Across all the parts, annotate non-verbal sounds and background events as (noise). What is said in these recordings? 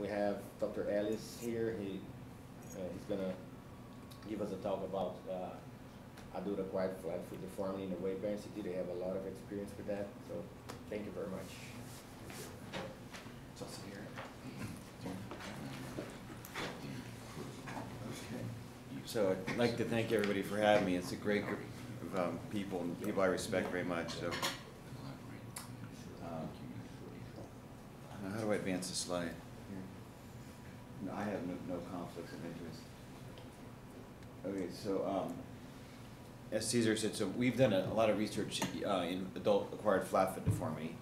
we have Dr. Ellis here. He, uh, he's gonna give us a talk about, uh, adult acquired flat foot deformity in the weight bearing CT. They have a lot of experience with that, so thank you very much. It's also here. So I'd like to thank everybody for having me. It's a great group of um, people and people I respect very much, so. um, How do I advance the slide? No, I have no, no conflicts of interest. Okay, so, um, as Caesar said, so we've done a, a lot of research, uh, in adult acquired flat foot deformity.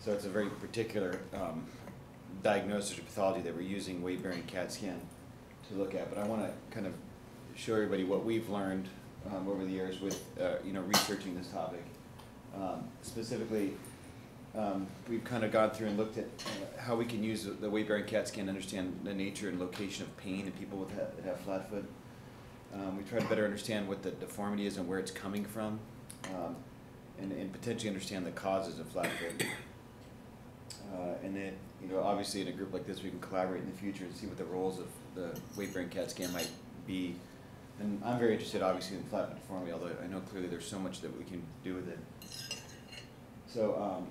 So it's a very particular, um, diagnosis or pathology that we're using weight-bearing CAT scan to look at, but I wanna kind of show everybody what we've learned, um, over the years with, uh, you know, researching this topic. Um, specifically, um, we've kind of gone through and looked at uh, how we can use the- weight-bearing CAT scan to understand the nature and location of pain in people with, ha- that have flat foot. Um, we try to better understand what the deformity is and where it's coming from, um, and, and potentially understand the causes of flat foot. Uh, and then, you know, obviously in a group like this, we can collaborate in the future and see what the roles of the weight-bearing CAT scan might be. And I'm very interested, obviously, in flat foot deformity, although I know clearly there's so much that we can do with it. So, um,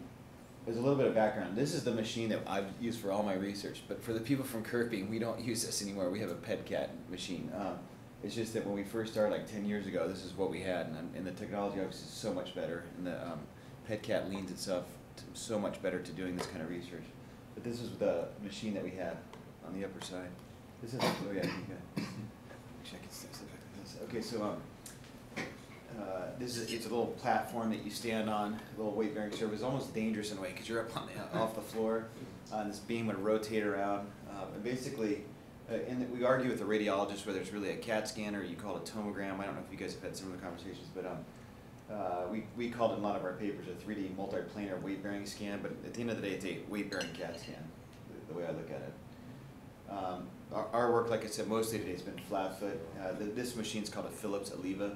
there's a little bit of background. This is the machine that I've used for all my research, but for the people from Kirby, we don't use this anymore. We have a pedCAT machine. Um, it's just that when we first started, like ten years ago, this is what we had, and, and the technology obviously is so much better, and the um, pedCAT leans itself so much better to doing this kind of research. But this is the machine that we had on the upper side. This is, oh yeah, this. Okay, so, um, uh, this is, it's a little platform that you stand on, a little weight bearing surface, It's almost dangerous in a way, cause you're up on the, off the floor, uh, and this beam would rotate around, uh, and basically, uh, and we argue with the radiologist whether it's really a CAT scan or you call it a tomogram, I don't know if you guys have had similar conversations, but, um, uh, we, we called it in a lot of our papers a three D multiplanar weight bearing scan, but at the end of the day, it's a weight bearing CAT scan, the, the way I look at it. Um, our, our work, like I said, mostly today has been flat foot. Uh, the, this machine's called a Philips Aliva.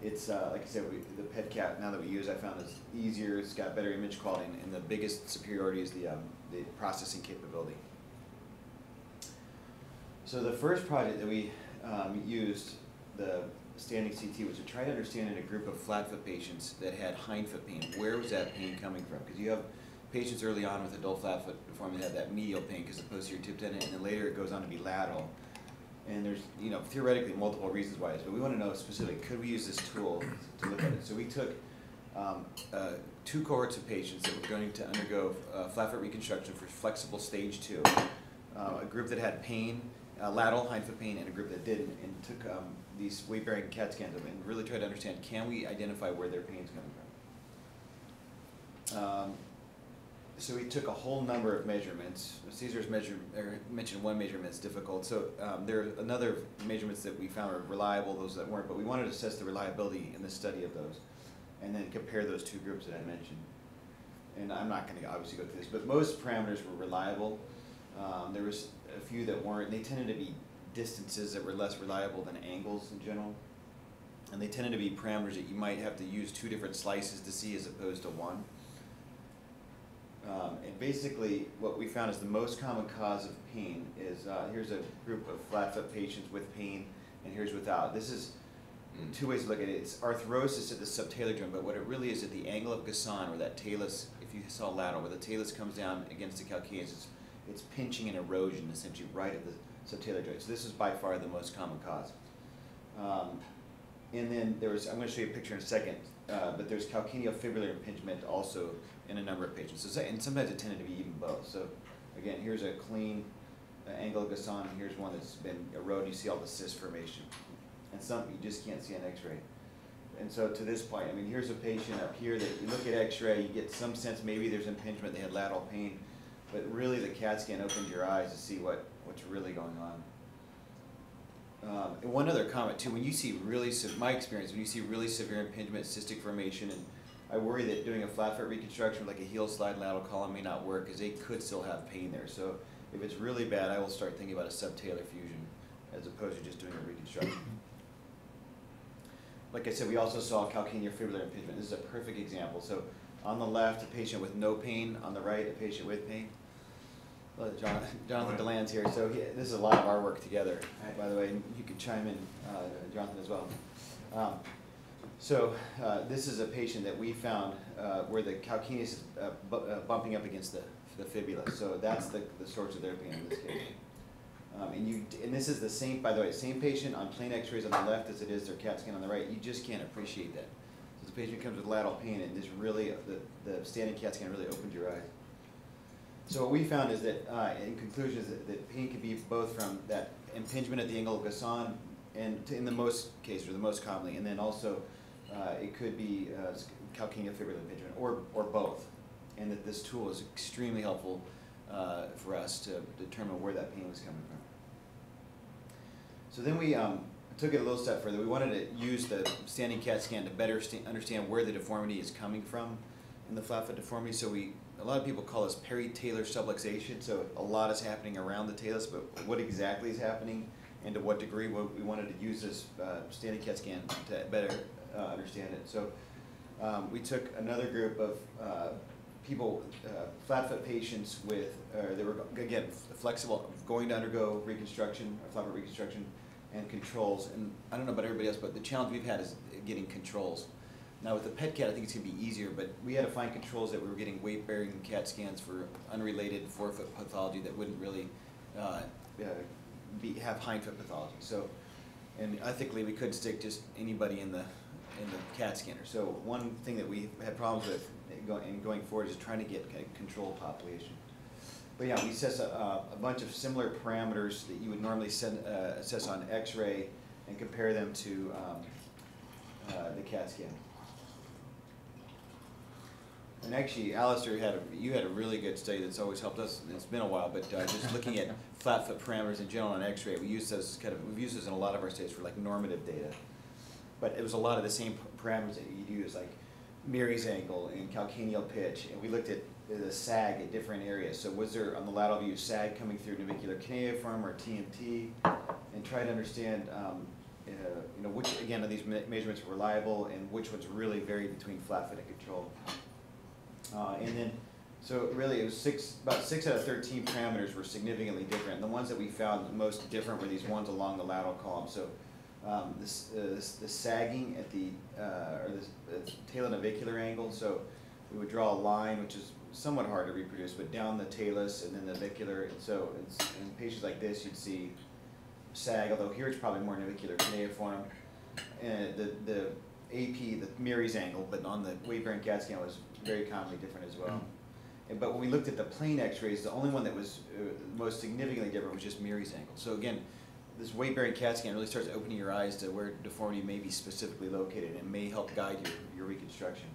It's, uh, like I said, we, the pedCAT, now that we use, I found is easier, it's got better image quality, and, and the biggest superiority is the, um, the processing capability. So the first project that we, um, used, the standing CT, was to try to understand in a group of flat foot patients that had hind foot pain, where was that pain coming from? Because you have patients early on with adult flat foot deformity that have that medial pain because the posterior tib tendon, and then later it goes on to be lateral. And there's, you know, theoretically multiple reasons why this, but we want to know specifically, could we use this tool to look at it? So we took um, uh, two cohorts of patients that were going to undergo uh, flat foot reconstruction for flexible stage two. Uh, a group that had pain, uh, lateral hind foot pain, and a group that didn't, and took um, these weight bearing CAT scans of them and really tried to understand, can we identify where their pain's coming from? Um, so we took a whole number of measurements. Caesar's measure, mentioned one measurement is difficult. So um, there are another measurements that we found are reliable, those that weren't, but we wanted to assess the reliability in the study of those, and then compare those two groups that I mentioned. And I'm not going to obviously go through this, but most parameters were reliable. Um, there was a few that weren't. They tended to be distances that were less reliable than angles in general, and they tended to be parameters that you might have to use two different slices to see as opposed to one. Um, and basically, what we found is the most common cause of pain is, uh, here's a group of flat foot patients with pain, and here's without. This is two ways to look at it. It's arthrosis at the subtalar joint, but what it really is at the angle of Gissane, where that talus, if you saw lateral, where the talus comes down against the calcaneus, it's, it's pinching and erosion essentially right at the subtalar joint. So this is by far the most common cause. Um, and then there was, I'm going to show you a picture in a second, uh, but there's calcaneofibular impingement also in a number of patients. So, and sometimes it tended to be even both. So again, here's a clean uh, angle of and here's one that's been eroded. You see all the cyst formation. And some you just can't see on x-ray. And so to this point, I mean, here's a patient up here that you look at x-ray, you get some sense maybe there's impingement, they had lateral pain, but really the CAT scan opened your eyes to see what, what's really going on. Um, and one other comment too, when you see really, my experience, when you see really severe impingement, cystic formation, and I worry that doing a flat foot reconstruction like a heel slide lateral column may not work because they could still have pain there. So if it's really bad, I will start thinking about a subtalar fusion as opposed to just doing a reconstruction. Like I said, we also saw calcaneofibular impingement. This is a perfect example. So on the left, a patient with no pain. On the right, a patient with pain. Well, John, Jonathan Deland's here, so he, this is a lot of our work together, by the way, and you could chime in, uh, Jonathan as well. Um, so, uh, this is a patient that we found, uh, where the calcaneus is uh, bu- uh, bumping up against the, the fibula, so that's the, the source of their pain in this case. Um, and you, and this is the same, by the way, same patient on plain x-rays on the left as it is their CAT scan on the right, you just can't appreciate that. So the patient comes with lateral pain and this really, the, the standing CAT scan really opened your eyes. So what we found is that, uh, in conclusion, is that, that pain can be both from that impingement at the angle of Gissane, and to- in the most cases, or the most commonly, and then also, uh, it could be, uh, calcaneal fibular impingement, or, or both. And that this tool is extremely helpful, uh, for us to determine where that pain was coming from. So then we, um, took it a little step further, we wanted to use the standing CAT scan to better understand where the deformity is coming from in the flat foot deformity, so we, a lot of people call this peri-talar subluxation, so a lot is happening around the talus, but what exactly is happening and to what degree, we wanted to use this, uh, standing CAT scan to better, uh, understand it, so, um, we took another group of, uh, people, uh, flat foot patients with, uh, they were, again, flexible, going to undergo reconstruction, or flat foot reconstruction, and controls, and I don't know about everybody else, but the challenge we've had is getting controls. Now with the pedCAT, I think it's gonna be easier, but we had to find controls that we were getting weight-bearing CAT scans for unrelated forefoot pathology that wouldn't really, uh, uh, be, have hindfoot pathology, so. And ethically, we couldn't stick just anybody in the, in the CAT scanner, so one thing that we had problems with in going forward is trying to get a controlled population. But yeah, we assess a, a bunch of similar parameters that you would normally send, uh, assess on X-ray and compare them to, um, uh, the CAT scan. And actually, Alistair had a, you had a really good study that's always helped us, and it's been a while, but, uh, just looking at (laughs) flat foot parameters in general on X-ray, we use those kind of, we've used those in a lot of our studies for like normative data. But it was a lot of the same parameters that you'd use, like Meary's angle and calcaneal pitch, and we looked at the sag at different areas. So was there, on the lateral view, sag coming through navicular cuneiform or TMT? And try to understand, um, uh, you know, which, again, of these me- measurements reliable and which ones really varied between flat foot and control. Uh, and then, so really it was six, about six out of thirteen parameters were significantly different. The ones that we found most different were these ones along the lateral column. So, um, this, uh, the sagging at the, uh, or uh, talonavicular angle, so we would draw a line, which is somewhat hard to reproduce, but down the talus and then the navicular, and so in patients like this, you'd see sag, although here it's probably more navicular cuneiform. And the, the AP, the Meary's angle, but on the weight-bearing CAT scan was very commonly different as well. And, but when we looked at the plain x-rays, the only one that was uh, most significantly different was just Meary's angle. So again, this weight-bearing CAT scan really starts opening your eyes to where deformity may be specifically located and may help guide your, your reconstruction.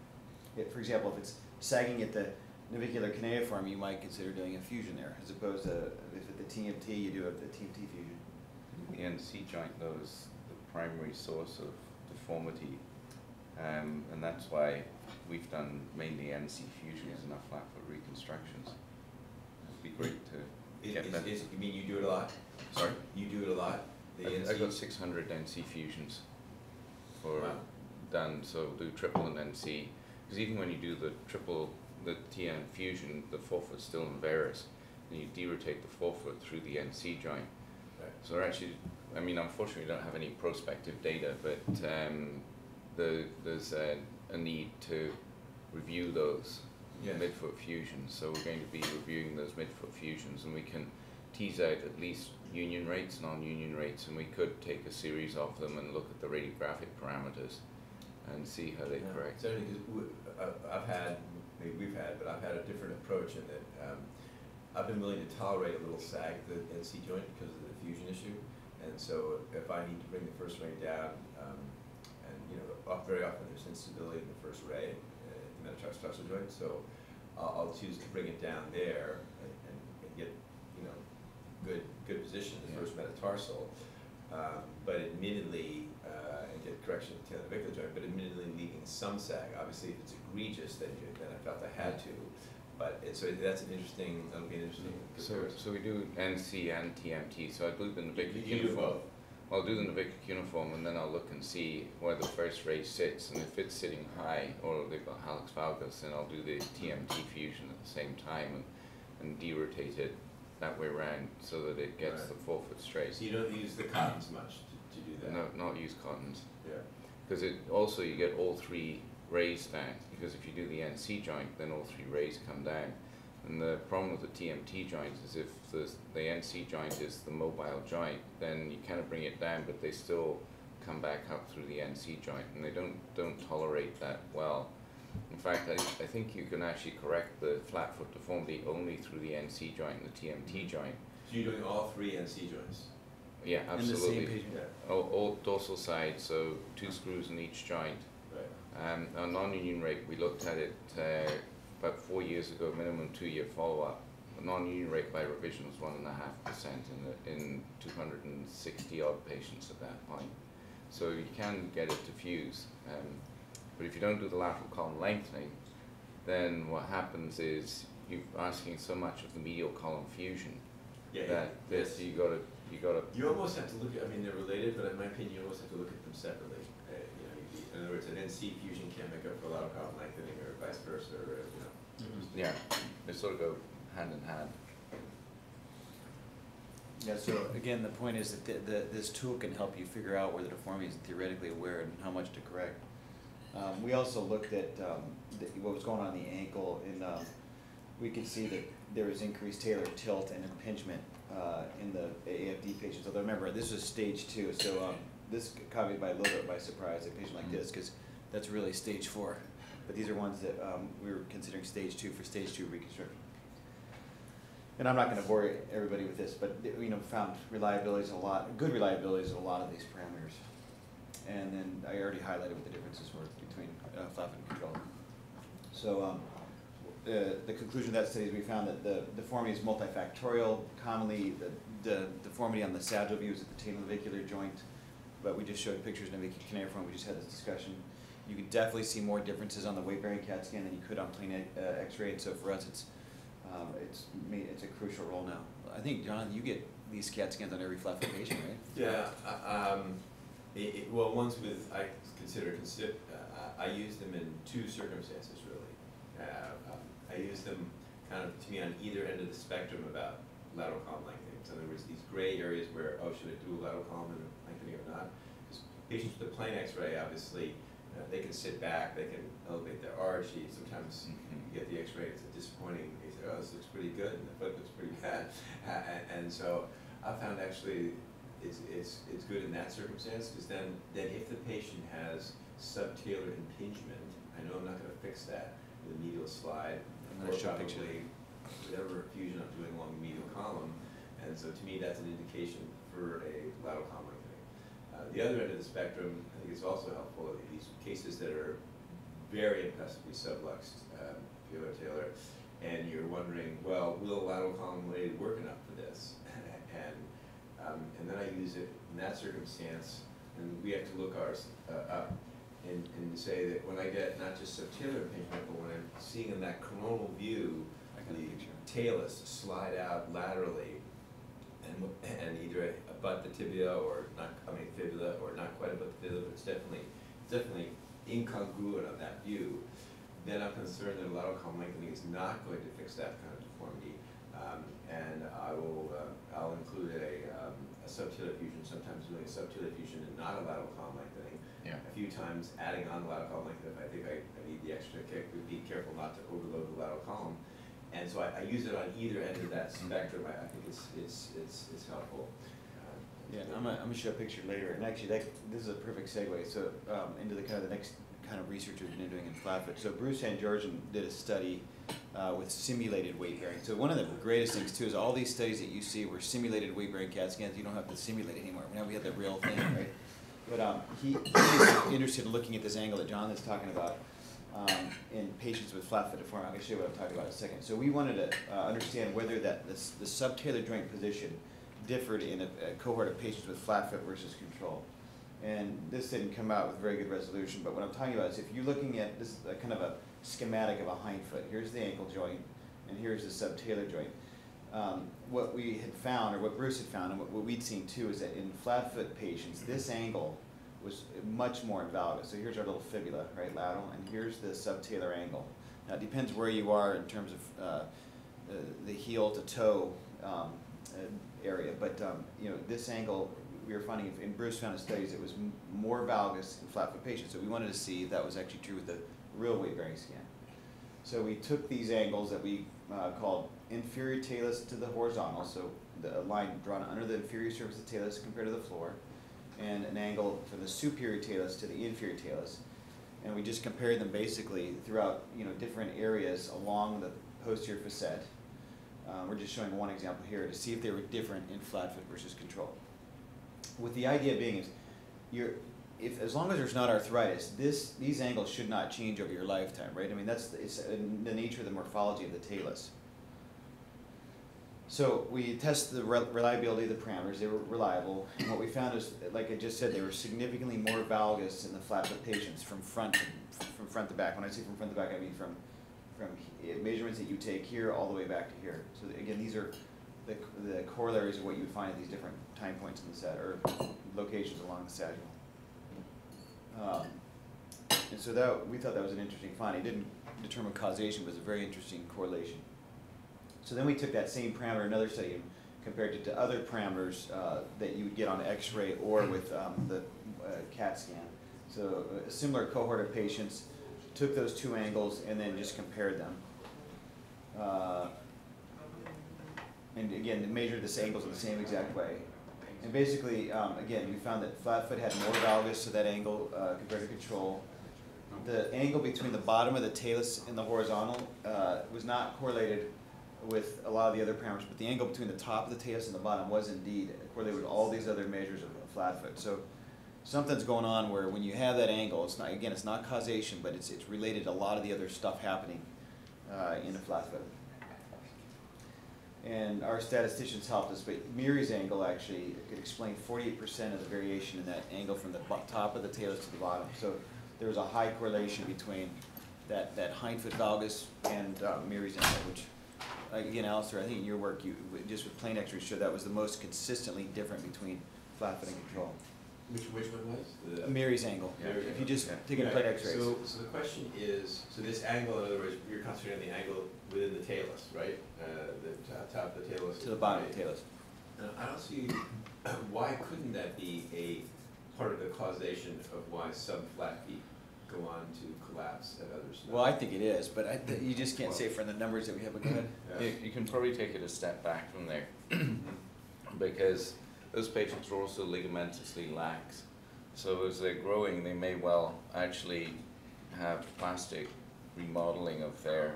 If, for example, if it's sagging at the navicular cuneiform, you might consider doing a fusion there, as opposed to if at the TMT, you do a, the TMT fusion. The NC joint though is the primary source of deformity, um, and that's why we've done mainly NC fusions in our flat foot reconstructions. It'd be great to Is, get is, that. is- you mean you do it a lot? Sorry? You do it a lot? The I- NC? I got six hundred NC fusions for Wow. done, so do triple and NC, cause even when you do the triple, the TN fusion, the forefoot's still in varus, and you derotate the forefoot through the NC joint. Right. So we're actually, I mean, unfortunately, we don't have any prospective data, but um, the, there's a, a need to review those Yes. midfoot fusions. So we're going to be reviewing those midfoot fusions, and we can tease out at least union rates, non-union rates, and we could take a series of them and look at the radiographic parameters and see how they Yeah. correct. It's only 'cause we- I- I've had, maybe we've had, but I've had a different approach in that, um, I've been willing to tolerate a little sag at the NC joint because of the fusion issue. And so if I need to bring the first ray down, um, and, you know, very often there's instability in the first ray, uh, the metatarsal joint, so I'll, I'll choose to bring it down there and, and and get, you know, good, good position, the Yeah. first metatarsal. Um, but admittedly, uh, and get correction to the navicular joint, but admittedly leaving some sag. Obviously, if it's egregious, then you, then I felt I had to. But it, so that's an interesting, that'll be an interesting So, so we do NC and TMT, so I do the Navicular You- you do cuneiform. both? I'll do the Navicular cuneiform and then I'll look and see where the first ray sits, and if it's sitting high, or they've got hallux valgus, then I'll do the TMT fusion at the same time and, and derotate it that way around so that it gets Right. the forefoot straight. So you don't use the cottons much to, to do that? No, not use cottons. Yeah. Because it, also you get all three rays down, because if you do the NC joint, then all three rays come down. And the problem with the TMT joint is if the, the NC joint is the mobile joint, then you kind of bring it down, but they still come back up through the NC joint, and they don't, don't tolerate that well. In fact, I, I think you can actually correct the flat foot deformity only through the NC joint and the TMT joint. So you're doing all three NC joints? Yeah, absolutely. In the same absolutely. patient. Yeah. All, all dorsal side, so two screws in each joint. Right. Um, our non-union rate, we looked at it uh, about four years ago, minimum two-year follow-up. The non-union rate by revision was one and a half percent in the, in two hundred and sixty odd patients at that point. So you can get it to fuse. Um, but if you don't do the lateral column lengthening, then what happens is you're asking so much of the medial column fusion Yeah, that yeah, this, yes. you gotta, you gotta You almost have to look at, I mean, they're related, but in my opinion, you almost have to look at them separately. Uh, you know, you- in other words, an NC fusion can't make up for a lot column lengthening or vice versa, or, you know. Yeah, they sort of go hand in hand. Yeah, so again, the point is that the, the, this tool can help you figure out where the deformity is theoretically aware and how much to correct. Um, we also looked at, um, the, what was going on in the ankle and, um, we could see that there was increased talar tilt and impingement, uh, in the AFD patients. Although remember, this was stage two, so, um, this caught me by a little bit by surprise, a patient like this, cause that's really stage four. But these are ones that, um, we were considering stage two for stage two reconstruction. And I'm not gonna bore everybody with this, but, you know, found reliabilities a lot, good reliabilities in a lot of these parameters. And then I already highlighted what the differences were uh, control. So, um, the, the conclusion of that study is we found that the deformity is multifactorial, commonly the, the deformity on the sagittal view is at the talonavicular joint, but we just showed pictures in the cuneiform, we just had this discussion. You could definitely see more differences on the weight-bearing CAT scan than you could on plain, uh, x-ray, and so for us, it's, um, it's made, it's a crucial role now. I think, John, you get these CAT scans on every flat patient, right? Yeah, I- um, it, it, well, ones with, I consider, consi- uh, I use them in two circumstances, really. Uh, um, I use them kind of, to me, on either end of the spectrum about lateral column lengthening. So in other words, these gray areas where, oh, should I do a lateral column lengthening or not? Because patients with a plain x-ray, obviously, uh, they can sit back, they can elevate their arch, sometimes you get the x-ray, it's a disappointing, you say, oh, this looks pretty good, and the foot looks pretty bad. (laughs) Uh, and, and so I found actually it's, it's, it's good in that circumstance, because then, then if the patient has subtalar impingement, I know I'm not gonna fix that with a medial slide, I'm or gonna show a picture. whatever fusion I'm doing along the medial column, and so to me, that's an indication for a lateral column lengthening. Uh, the other end of the spectrum, I think is also helpful, these cases that are very impressively subluxed, um, Fiona Taylor, and you're wondering, well, will lateral column blade work enough for this? (laughs) and um, and then I use it in that circumstance, and we have to look ours uh, up and, and say that when I get not just subtalar impingement, but when I'm seeing in that coronal view, I the talus slide out laterally and, and either abut the tibia or not, I mean fibula, or not quite abut the fibula, but it's definitely, definitely incongruent on that view, then I'm concerned that a lateral column lengthening is not going to fix that kind of deformity. Um, and I will, uh, I'll include a, um, a subtalar fusion, sometimes doing a subtalar fusion and not a lateral column lengthening. Yeah. A few times adding on the lateral column lengthening if I think I, I need the extra kick, but be careful not to overload the lateral column. And so I, I use it on either end of that spectrum, I, I think it's, it's, it's, it's helpful. Um, Yeah, I'm gonna, I'm gonna show a picture later, and actually, that, this is a perfect segue, so, um, into the kind of the next kind of research we've been doing in Flatfoot. So Bruce Sangeorzan did a study, uh, with simulated weight bearing. So one of the greatest things too is all these studies that you see were simulated weight bearing CAT scans, you don't have to simulate anymore, now we have the real thing, right? But, um, he, he's interested in looking at this angle that John is talking about, um, in patients with flat foot deformity. I'm gonna show you what I'm talking about in a second. So we wanted to, uh, understand whether that, this, the subtalar joint position differed in a, a cohort of patients with flat foot versus control. And this didn't come out with very good resolution, but what I'm talking about is if you're looking at, this is a kind of a schematic of a hind foot. Here's the ankle joint, and here's the subtalar joint. Um, what we had found, or what Bruce had found, and what, what we'd seen too, is that in flat foot patients, this angle was much more invalid. So here's our little fibula, right, lateral, and here's the subtalar angle. Now, it depends where you are in terms of, uh, the, the heel to toe, um, uh, area, but, um, you know, this angle, we were finding, and Bruce found in studies, it was more valgus in flat foot patients, so we wanted to see if that was actually true with the real weight bearing scan. So we took these angles that we uh, called inferior talus to the horizontal, so the line drawn under the inferior surface of the talus compared to the floor, and an angle from the superior talus to the inferior talus. And we just compared them basically throughout, you know, different areas along the posterior facet. Uh, we're just showing one example here to see if they were different in flat foot versus control. With the idea being is, you're, if, as long as there's not arthritis, this, these angles should not change over your lifetime, right? I mean, that's, it's uh, the nature of the morphology of the talus. So we tested the rel- reliability of the parameters, they were reliable, and what we found is, like I just said, they were significantly more valgus in the flat foot patients from front, to- from front to back. When I say from front to back, I mean from, from measurements that you take here all the way back to here. So again, these are the, the corollaries of what you would find at these different time points in the set, or locations along the sagittal. Um, And so that, we thought that was an interesting finding, It didn't determine causation, but it was a very interesting correlation. So then we took that same parameter, another study, and compared it to other parameters uh, that you would get on X-ray or with um, the uh, CAT scan. So a similar cohort of patients, took those two angles and then just compared them. Uh, And again, measured the same angles in the same exact way. And basically, um, again, we found that flat foot had more valgus, so that angle uh, compared to control. The angle between the bottom of the talus and the horizontal uh, was not correlated with a lot of the other parameters, but the angle between the top of the talus and the bottom was indeed correlated with all these other measures of flat foot. So something's going on where when you have that angle, it's not, again, it's not causation, but it's, it's related to a lot of the other stuff happening uh, in a flat foot. And our statisticians helped us, but Meary's angle actually could explain forty-eight percent of the variation in that angle from the top of the talus to the bottom. So there was a high correlation between that, that hindfoot valgus and uh, Meary's angle, which, like, again, Alistair, I think in your work, you, just with plain x-rays, showed that was the most consistently different between flat foot and control. Which, which one was? The- Meary's angle, Yeah. if you just Yeah. take a Right, plain x-rays. So, so the question is, so this angle, in other words, you're concentrating on the angle within the talus, right? Uh, the top, top of the talus. To the bottom of the talus. Uh, I don't see, (coughs) why couldn't that be a part of the causation of why some flat feet go on to collapse and others not? Well, I think it is, but I, you just can't say from the numbers that we have, but go ahead. Yeah. You, you can probably take it a step back from there, mm-hmm. because those patients are also ligamentously lax. So as they're growing, they may well actually have plastic remodeling of their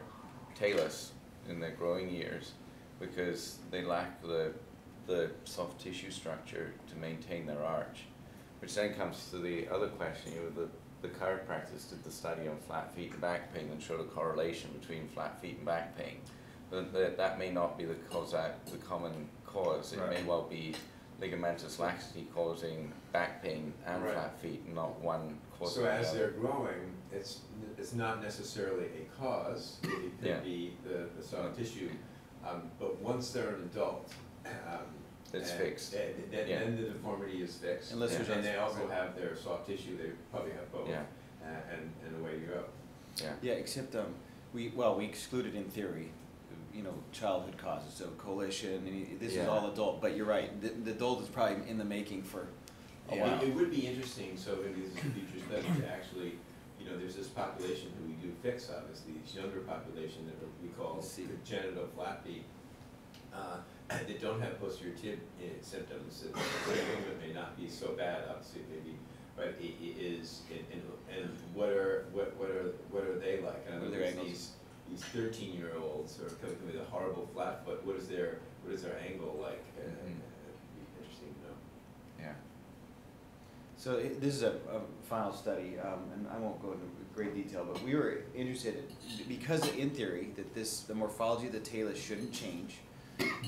talus in their growing years, because they lack the, the soft tissue structure to maintain their arch. Which then comes to the other question, you know, the, the chiropractors did the study on flat feet and back pain and showed a correlation between flat feet and back pain. But that, that may not be the cause, the common cause, it may well be ligamentous laxity causing back pain and Right. flat feet, not one causing So as they're growing, it's, it's not necessarily a cause, it Yeah. could be the, the soft tissue. Um, but once they're an adult, um. It's and- fixed. and Then, Yeah. then the deformity is fixed. Unless And- there's And they a- also have their soft tissue, they probably have both. Yeah. Uh, and, and away you go. Yeah, Yeah, except, um, we, well, we excluded in theory, you know, childhood causes, so coalition, and this is Yeah. all adult, but you're right, the, the adult is probably in the making for a It- while. It would be interesting, so maybe this is a future study, to actually, you know, there's this population who we do fix, obviously, this younger population that we call Let's see. congenital flat feet. Uh, (coughs) that don't have posterior tib uh, symptoms, and the movement may not be so bad, obviously, maybe, but i- i- is, and, and, and what are, what, what are, what are they like? In What are their these, these thirteen-year-olds are coming with a horrible flat foot, what is their, what is their angle like? Uh, Mhm. It'd be interesting to know. yeah. So it, this is a, a final study, um, and I won't go into great detail, but we were interested, because in theory, that this, the morphology of the talus shouldn't change,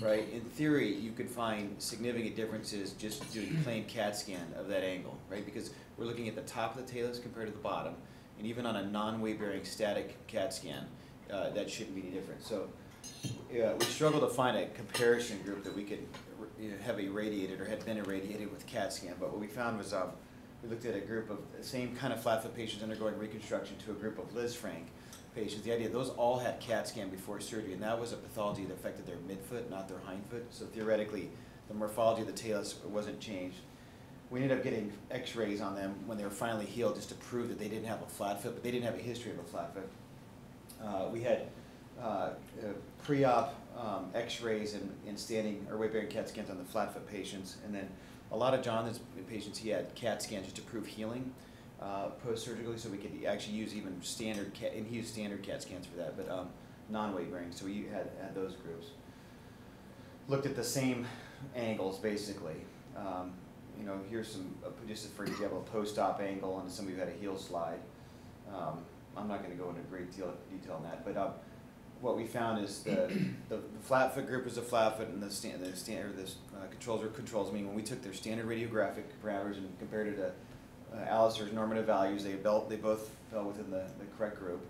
right? In theory, you could find significant differences just doing plain CAT scan of that angle, right? Because we're looking at the top of the talus compared to the bottom, and even on a non-weight bearing static CAT scan, uh, that shouldn't be any different. So, we struggled to find a comparison group that we could you know, have irradiated or had been irradiated with CAT scan, but what we found was, um, we looked at a group of the same kind of flat foot patients undergoing reconstruction to a group of Lisfranc, patients, the idea, those all had CAT scan before surgery, and that was a pathology that affected their midfoot, not their hindfoot. So theoretically, the morphology of the talus wasn't changed. We ended up getting x-rays on them when they were finally healed, just to prove that they didn't have a flat foot, but they didn't have a history of a flat foot. Uh, we had, uh, uh, pre-op, um, x-rays and, and standing, or weight-bearing CAT scans on the flat foot patients. And then a lot of Jonathan's patients, he had CAT scans just to prove healing, uh, post-surgically, so we could actually use even standard CAT, and he used standard CAT scans for that, but, um, non-weight bearing, so we had, had those groups. Looked at the same angles, basically. Um, you know, here's some, uh, just for example, a post-op angle and somebody who had a heel slide. Um, I'm not gonna go into great deal, detail on that, but, um, what we found is the, the, the flat foot group was a flat foot and the stand, the standard, the, uh, controls were controls, I mean, when we took their standard radiographic parameters and compared it to uh, Alistair's normative values, they built, they both fell within the, the correct group.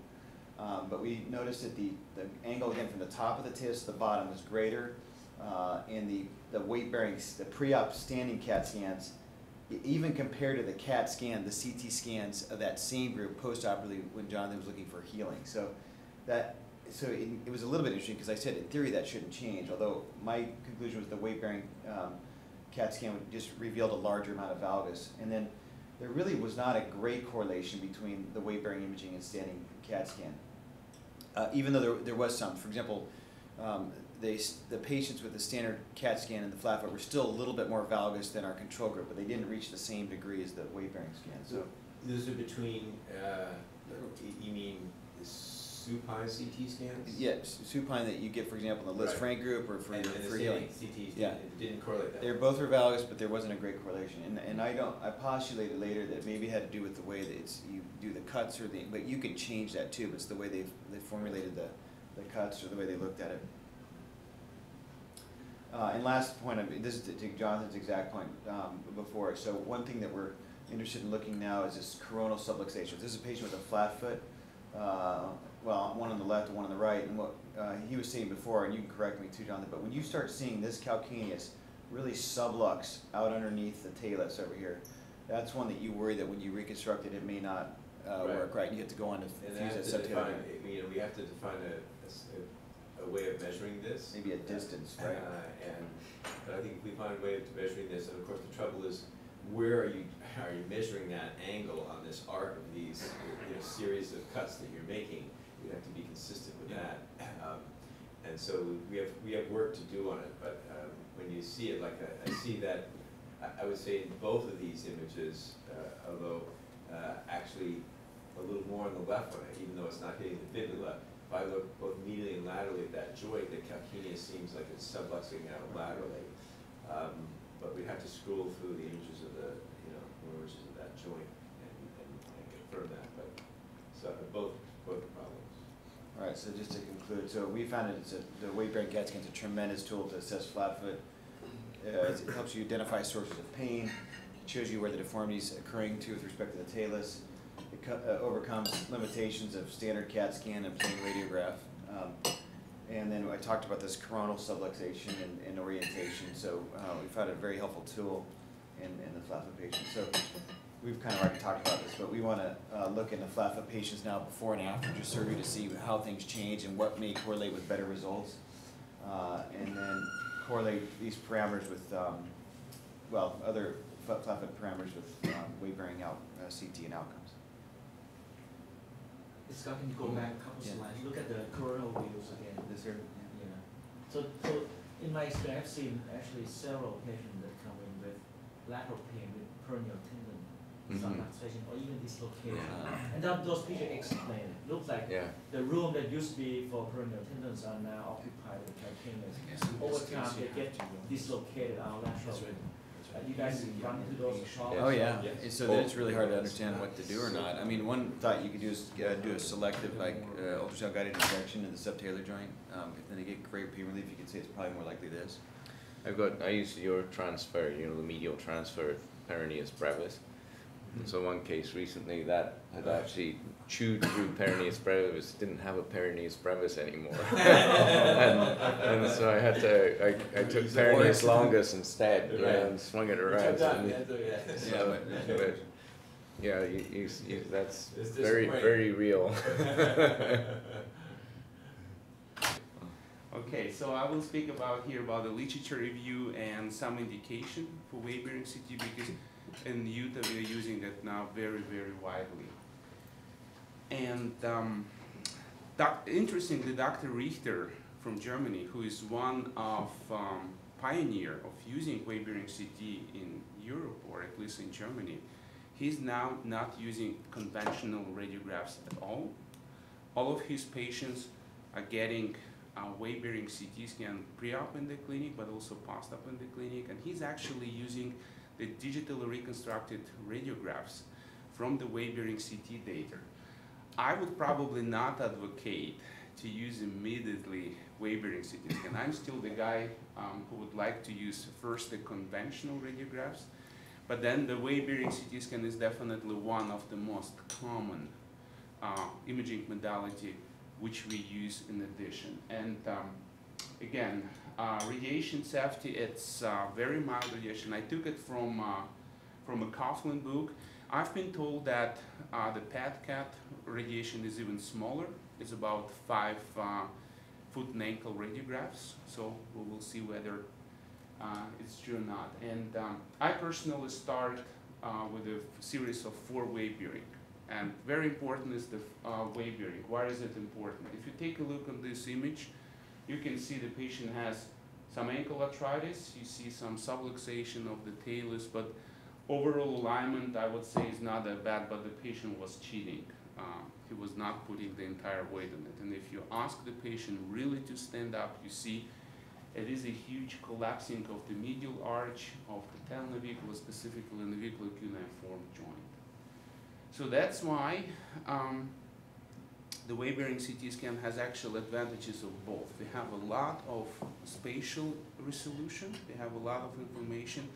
Um, but we noticed that the, the angle again from the top of the TIS to the bottom was greater, uh, and the, the weight bearing, the pre-op standing CAT scans, even compared to the CAT scan, the CT scans of that same group post-operatively when Jonathan was looking for healing. So that, so it, it was a little bit interesting, because I said in theory that shouldn't change, although my conclusion was the weight bearing, um, CAT scan just revealed a larger amount of valgus. And then there really was not a great correlation between the weight bearing imaging and standing CAT scan. Uh, even though there, there was some, for example, um, they, the patients with the standard CAT scan and the flat foot were still a little bit more valgus than our control group, but they didn't reach the same degree as the weight bearing scan, so. Those are between, uh, you mean supine CT scans? Yeah, supine that you get, for example, in the Liz Right. Frank group or for, And, and the for healing. CTs Yeah. didn't, didn't correlate that. They're both were valgus, but there wasn't a great correlation, and, and I don't, I postulated later that maybe it had to do with the way that it's, you do the cuts or the, but you could change that too, but it's the way they, they formulated the, the cuts or the way they looked at it. Uh, and last point, I mean, this is to to Jonathan's exact point, um, before, so one thing that we're interested in looking now is this coronal subluxation. This is a patient with a flat foot, uh, well, one on the left and one on the right, and what, uh, he was saying before, and you can correct me too, Jonathan, but when you start seeing this calcaneus really sublux out underneath the talus over here, that's one that you worry that when you reconstruct it, it may not, uh, Right. work right, you have to go on to And fuse that subtalar. you know, we have to define a way of measuring this. Maybe a distance, right? Uh, and, but I think if we find a way of measuring this, and of course, the trouble is, where are you, are you measuring that angle on this arc of these, you know, series of cuts that you're making? You have to be consistent with that. Um, And so we have, we have work to do on it, but, um, when you see it, like, I, I see that, I, I would say in both of these images, uh, although, uh, actually a little more on the left one, even though it's not hitting the fibula. If I look both medially and laterally at that joint, the calcaneus seems like it's subluxing out laterally. Um, but we have to scroll through the images of the, you know, images of that joint and, and, and confirm that, but, so, both, both problems. All right, so just to conclude, so we found it, it's a, the CAT scan's a tremendous tool to assess flat foot. Uh, it helps you identify sources of pain, it shows you where the deformity is occurring to with respect to the talus. It uh, overcomes limitations of standard CAT scan and plain radiograph. Um, and then I talked about this coronal subluxation and, and orientation, so, uh, we found it a very helpful tool in, in the flat foot patients. So we've kind of already talked about this, but we wanna, uh, look into flat foot patients now before and after surgery to see how things change and what may correlate with better results. Uh, and then correlate these parameters with, um, well, other flat parameters with, um, weight bearing out, uh, CT and outcomes. Scott, can you go back a couple Yeah. slides, look at the coronal views again. This here? Yeah. So, so in my experience, I've seen actually several patients that come in with lateral pain with peroneal tendon subluxation or even dislocation. Yeah. And that, those pictures explain it. Looks like Yeah. the room that used to be for peroneal tendons are now occupied with calcaneus. Over time, they get dislocated out laterally. Uh, you guys run into those problems? Oh, yeah, Yes. So then it's really hard to understand what to do or not. I mean, one thought you could do is, uh, do a selective, like, uh, ultrasound guided injection in the subtalar joint. Um, if then they get great pain relief, you can say it's probably more likely this. I've got, I use your transfer, you know, the medial transfer of peroneus brevis. And so one case recently that had actually chewed through peroneus brevis, didn't have a peroneus brevis anymore. (laughs) and, and so I had to, I, I took Use the peroneus longus instead, Right. yeah, and swung it around. Took that, and- yeah, (laughs) so, yeah. Yeah, but- but- Yeah, you, you, you, that's very, very real. (laughs) Okay, so I will speak about here about the literature review and some indication for weight-bearing CT because in Utah we are using it now very, very widely. And um, doc- interestingly, Dr. Richter from Germany, who is one of um, pioneer of using weight-bearing CT in Europe or at least in Germany, he's now not using conventional radiographs at all. All of his patients are getting uh, weight-bearing CT scan pre-op in the clinic, but also post-op in the clinic, and he's actually using the digitally reconstructed radiographs from the weight-bearing CT data. I would probably not advocate to use immediately weight-bearing CT scan. I'm still the guy um, who would like to use first the conventional radiographs, but then the weight-bearing CT scan is definitely one of the most common uh, imaging modality which we use in addition. And um, again, uh, radiation safety, it's uh, very mild radiation. I took it from, uh, from a Coughlin book. I've been told that uh, the pedCAT radiation is even smaller. It's about five uh, foot and ankle radiographs. So we will see whether uh, it's true or not. And um, I personally start with a series of four weight bearing. And very important is the weight bearing. Why is it important? If you take a look on this image, you can see the patient has some ankle arthritis, you see some subluxation of the talus, but overall alignment, I would say, is not that bad, but the patient was cheating. Uh, he was not putting the entire weight on it. And if you ask the patient really to stand up, you see it is a huge collapsing of the medial arch of the talonavicular, specifically navicular cuneiform joint. So that's why um, the weight-bearing CT scan has actual advantages of both. We have a lot of spatial resolution, we have a lot of information,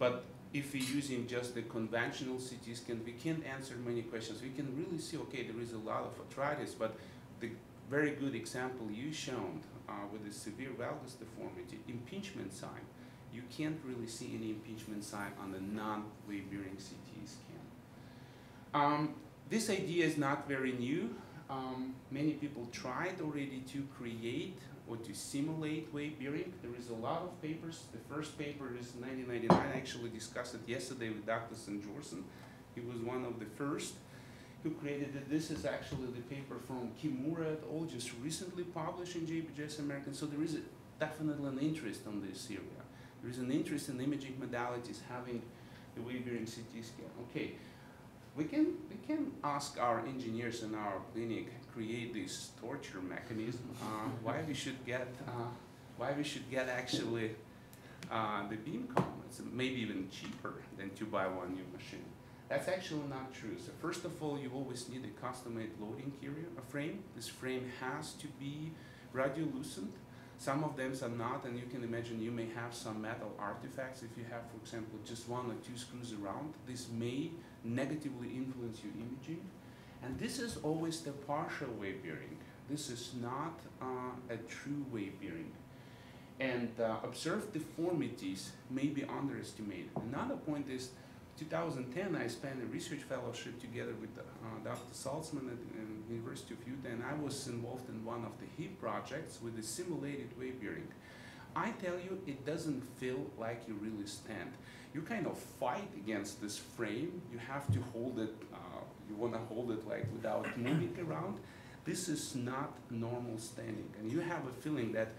but if we're using just the conventional CT scan, we can't answer many questions. We can really see, okay, there is a lot of arthritis, but the very good example you shown uh, with the severe valgus deformity, impingement sign, you can't really see any impingement sign on the non-weight-bearing CT scan. Um, this idea is not very new. Um, many people tried already to create or to simulate wave bearing. There is a lot of papers. The first paper is 1999. I actually discussed it yesterday with Dr. Sangeorzan. He was one of the first who created it. This is actually the paper from Kimura et al. just recently published in JBJS American. So there is a, definitely an interest on this area. There is an interest in imaging modalities having the wave bearing CT scan. Okay, we can we can ask our engineers in our clinic create this torture mechanism. Uh, why we should get uh, why we should get actually uh, the beam column. It's maybe even cheaper than to buy one new machine. That's actually not true. So first of all, you always need a custom-made loading carrier, a frame. This frame has to be radiolucent. Some of them are not, and you can imagine you may have some metal artifacts. If you have, for example, just one or two screws around, this may negatively influence your imaging. And this is always the partial weight bearing. This is not uh, a true weight bearing. And uh, observed deformities may be underestimated. Another point is 2010, I spent a research fellowship together with uh, Dr. Saltzman at the University of Utah, and I was involved in one of the HIP projects with the simulated weight bearing. I tell you, it doesn't feel like you really stand. You kind of fight against this frame. You have to hold it, uh, you want to hold it like without (coughs) moving around. This is not normal standing. And you have a feeling that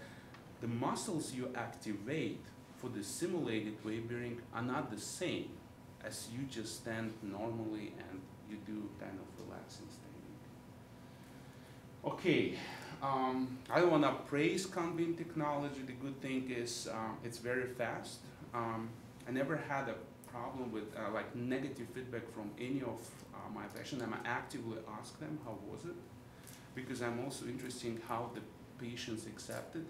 the muscles you activate for the simulated weight bearing are not the same as you just stand normally and you do kind of relaxing standing. Okay, um, I want to praise cone beam technology. The good thing is um, it's very fast. Um, I never had a problem with uh, like negative feedback from any of uh, my patients. I actively ask them how was it, because I'm also interested in how the patients accept it.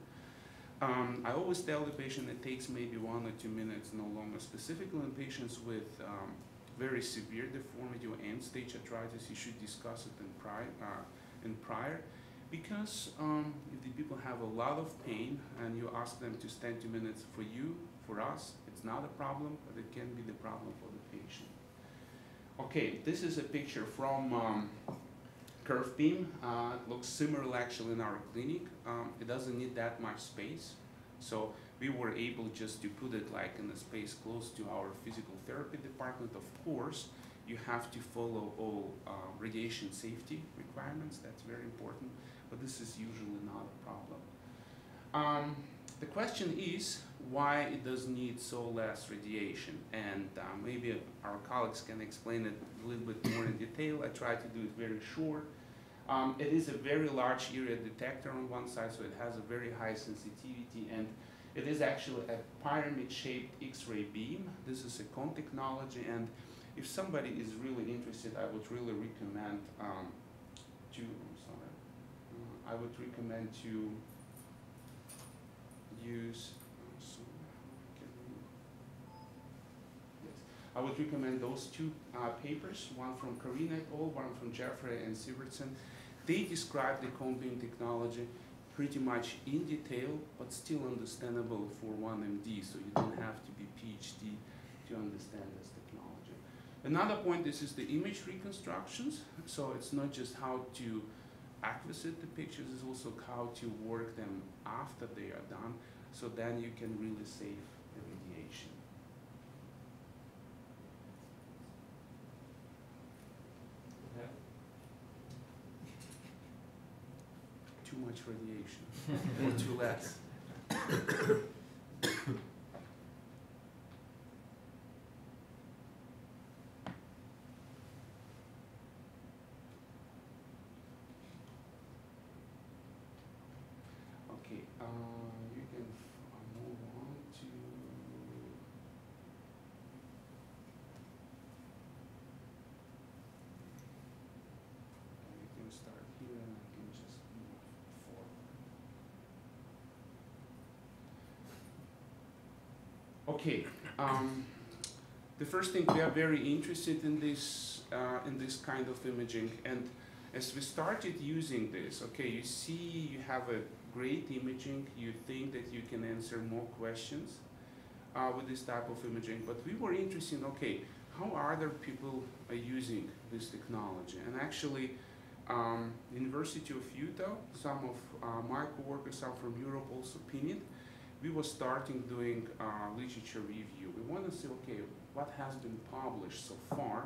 Um, I always tell the patient it takes maybe one or two minutes, no longer. Specifically in patients with um, very severe deformity or end-stage arthritis, you should discuss it in prior, uh, in prior because um, if the people have a lot of pain and you ask them to stand two minutes for you, for us, it's not a problem, but it can be the problem for the patient. Okay, this is a picture from um, CurveBeam. Uh, it looks similar actually in our clinic. Um, it doesn't need that much space. So we were able just to put it like in a space close to our physical therapy department. Of course, you have to follow all uh, radiation safety requirements. That's very important. But this is usually not a problem. Um, the question is why it does need so less radiation, and uh, maybe our colleagues can explain it a little bit more in detail. I try to do it very short. Um, it is a very large area detector on one side, so it has a very high sensitivity, and it is actually a pyramid-shaped X-ray beam. This is a cone technology, and if somebody is really interested, I would really recommend um, to. I'm sorry. Uh, I would recommend to use. uh, so, can we- yes. I would recommend those two uh, papers, one from Carrino et al., one from Jeffrey and Sivertson. They describe the cone beam technology pretty much in detail, but still understandable for one MD, so you don't have to be PhD to understand this technology. Another point, this is the image reconstructions, so it's not just how to acquisite the pictures, it's also how to work them after they are done, so then you can really save the radiation. Yeah. Too much radiation, (laughs) or too less. Okay, uh, you can f- uh, move on to. We can start here and I can just move forward. Okay, um, the first thing we are very interested in this uh, in this kind of imaging, and as we started using this, okay, you see you have a great imaging. You think that you can answer more questions uh, with this type of imaging, but we were interested in okay, how other people are using this technology, and actually. Um, University of Utah, some of uh, my coworkers, some from Europe also opinion, we were starting doing uh, literature review. We want to see, okay, what has been published so far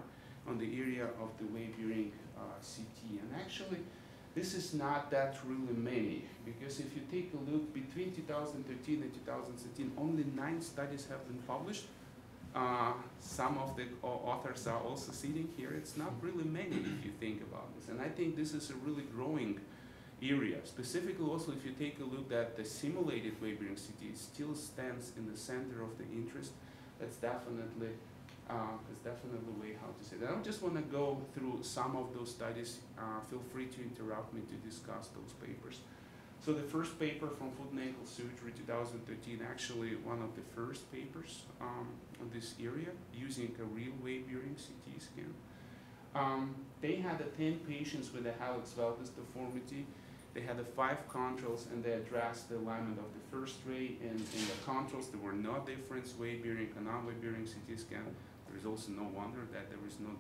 on the area of the weight-bearing uh, CT. And actually, this is not that really many, because if you take a look between 2013 and 2017, only nine studies have been published. Uh, some of the authors are also sitting here. It's not really many if you think about this. And I think this is a really growing area. Specifically, also, if you take a look at the simulated weight-bearing CT, it still stands in the center of the interest. That's definitely, uh, definitely the way how to say that. I just want to go through some of those studies. Uh, feel free to interrupt me to discuss those papers. So the first paper from foot and ankle surgery 2013, actually one of the first papers um, on this area using a real weight-bearing CT scan. Um, they had uh, 10 patients with a hallux valgus deformity. They had the five controls and they addressed the alignment of the first ray and in the controls there were no difference, weight bearing and non-weight bearing CT scan. There is also no wonder that there is no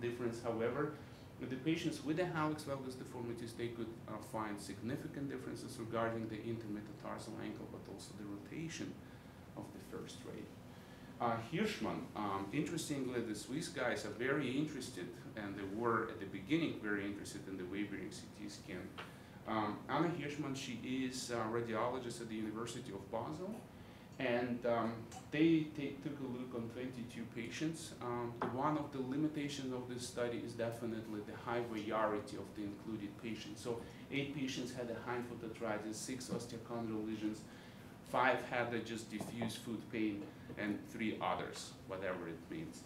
difference. However, with the patients with the hallux valgus deformities, they could uh, find significant differences regarding the intermetatarsal ankle, but also the rotation of the first ray. Uh, Hirschmann, um, interestingly, the Swiss guys are very interested, and they were at the beginning very interested in the weight-bearing CT scan. Um, Anna Hirschmann, she is a radiologist at the University of Basel, and um, they took a look on 22 patients. Um, one of the limitations of this study is definitely the high variety of the included patients. So eight patients had a hindfoot arthritis, six osteochondral lesions, five had just diffuse foot pain, and three others, whatever it means.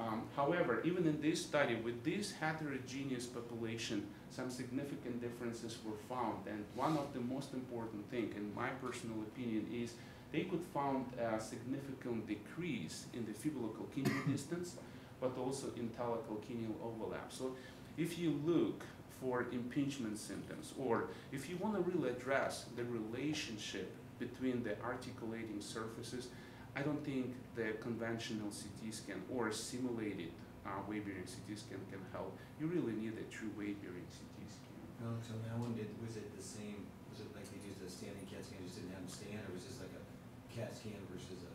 Um, however, even in this study, with this heterogeneous population, some significant differences were found. And one of the most important thing, in my personal opinion, is they could find a significant decrease in the fibulocalcaneal (coughs) distance, but also in talocalcaneal overlap. So if you look for impingement symptoms, or if you want to really address the relationship between the articulating surfaces, I don't think the conventional CT scan or simulated uh, weight-bearing CT scan can help. You really need a true weight-bearing CT scan. Alex, on that one, did, was it the same, was it like they used a standing CAT scan, just didn't have them stand, or was this like a CAT scan versus a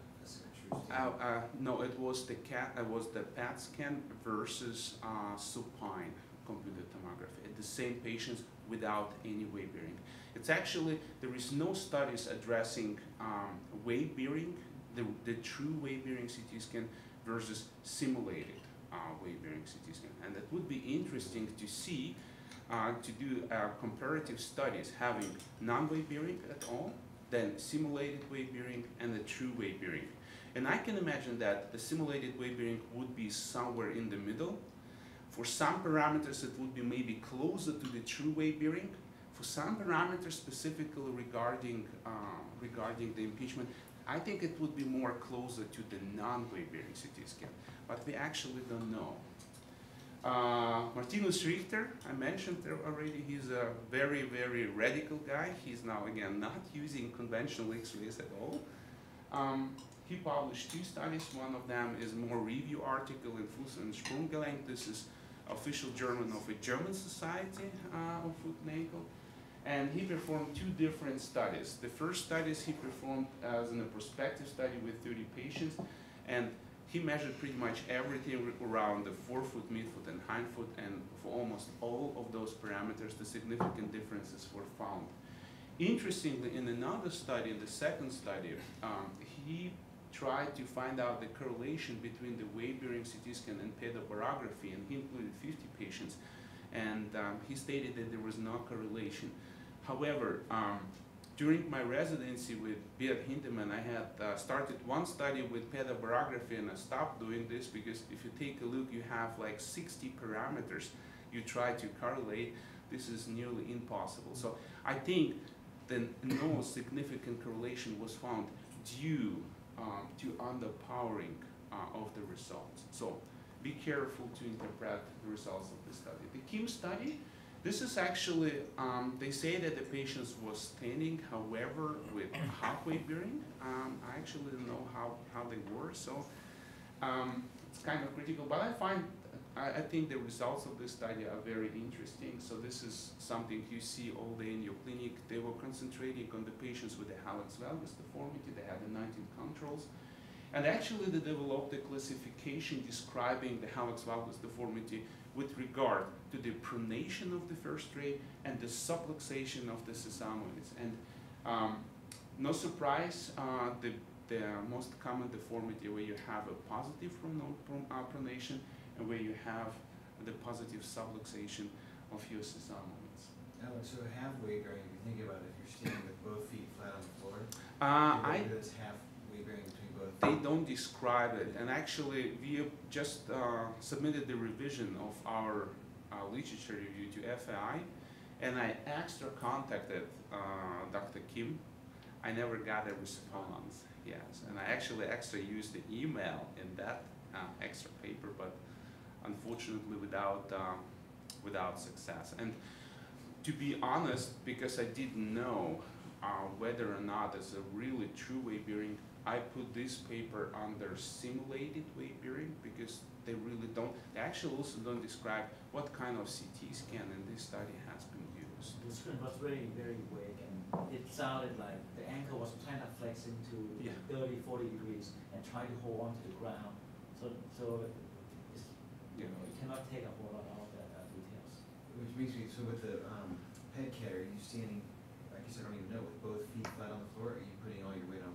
true Uh, uh, no, it was the cat, it was the PET scan versus, uh, supine computed tomography, at the same patients without any weight bearing. It's actually, there is no studies addressing, um, weight bearing, the, the true weight bearing CT scan versus simulated, uh, weight bearing CT scan. And it would be interesting to see, uh, to do, uh, comparative studies having non-weight bearing at all, then simulated weight bearing and the true weight bearing. And I can imagine that the simulated weight bearing would be somewhere in the middle. For some parameters, it would be maybe closer to the true weight bearing. For some parameters specifically regarding, uh, regarding the impingement, I think it would be more closer to the non-weight bearing CT scan, but we actually don't know. Uh, Martinus Richter, I mentioned there already, he's a very, very radical guy. He's now again not using conventional X-rays at all. Um, he published two studies. One of them is more review article in Fuß and Sprunggelenk. This is official German of a German Society uh, of Foot and Ankle. And he performed two different studies. The first studies he performed as in a prospective study with 30 patients, and he measured pretty much everything around the forefoot, midfoot, and hindfoot, and for almost all of those parameters, the significant differences were found. Interestingly, in another study, in the second study, um, he tried to find out the correlation between the weight-bearing CT scan and pedobarography, and he included 50 patients, and um, he stated that there was no correlation. However, um, during my residency with Beat Hintermann, I had uh, started one study with pedobarography, and I stopped doing this because if you take a look, you have like 60 parameters you try to correlate. This is nearly impossible. So I think that no (coughs) significant correlation was found due um, to underpowering uh, of the results. So be careful to interpret the results of the study. The Kim study, this is actually, um, they say that the patient was standing, however, with halfway bearing. Um, I actually don't know how, how they were, so um, it's kind of critical, but I find, I, I think the results of this study are very interesting. So this is something you see all day in your clinic. They were concentrating on the patients with the hallux valgus deformity. They had the 19 controls. And actually they developed a classification describing the hallux valgus deformity with regard to the pronation of the first ray and the subluxation of the sesamoids. And um, no surprise, uh, the, the most common deformity where you have a positive uh, pronation and where you have the positive subluxation of your sesamoids. Alex, so halfway bearing, if you think about it, if you're standing with both feet flat on the floor, Uh, I that's halfway bearing between both. They don't describe it, and actually, we just uh, submitted the revision of our uh, literature review to FAI, and I extra contacted uh, Dr. Kim. I never got a response, yes, and I actually extra used the email in that extra paper, but unfortunately without, without success. And to be honest, because I didn't know uh, whether or not it's a really true weight bearing, I put this paper under simulated weight bearing because they really don't, they actually also don't describe what kind of CT scan in this study has been used. The screen was very, very weak and it sounded like the ankle was kind of flexing to Yeah. 30, 40 degrees and trying to hold on to the ground. So, so it's, you know, you cannot take a whole lot of the uh, details. Which makes me, so with the, um, pedCAT, are you standing, I guess I don't even know, with both feet flat on the floor, or are you putting all your weight on one leg?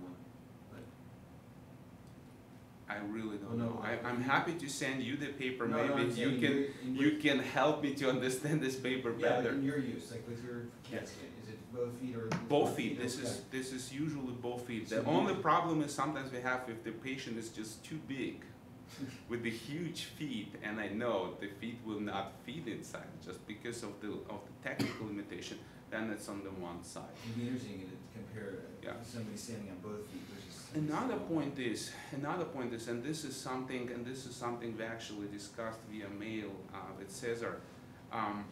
I really don't no, know. I, I'm happy to send you the paper, No, no, maybe you can, in your- in you can help me to understand this paper Yeah, better. in your use, like with your CAT Yes. is it both feet or? Both feet, this Okay. is, this is usually both feet. So The only problem is sometimes we have if the patient is just too big (laughs) with the huge feet, and I know the feet will not fit inside just because of the, of the technical limitation, then it's on the one side. It'd be interesting compare Yeah. somebody standing on both feet versus. somebody Another point is, another point is, and this is something, and this is something we actually discussed via mail uh, with Cesar. Um,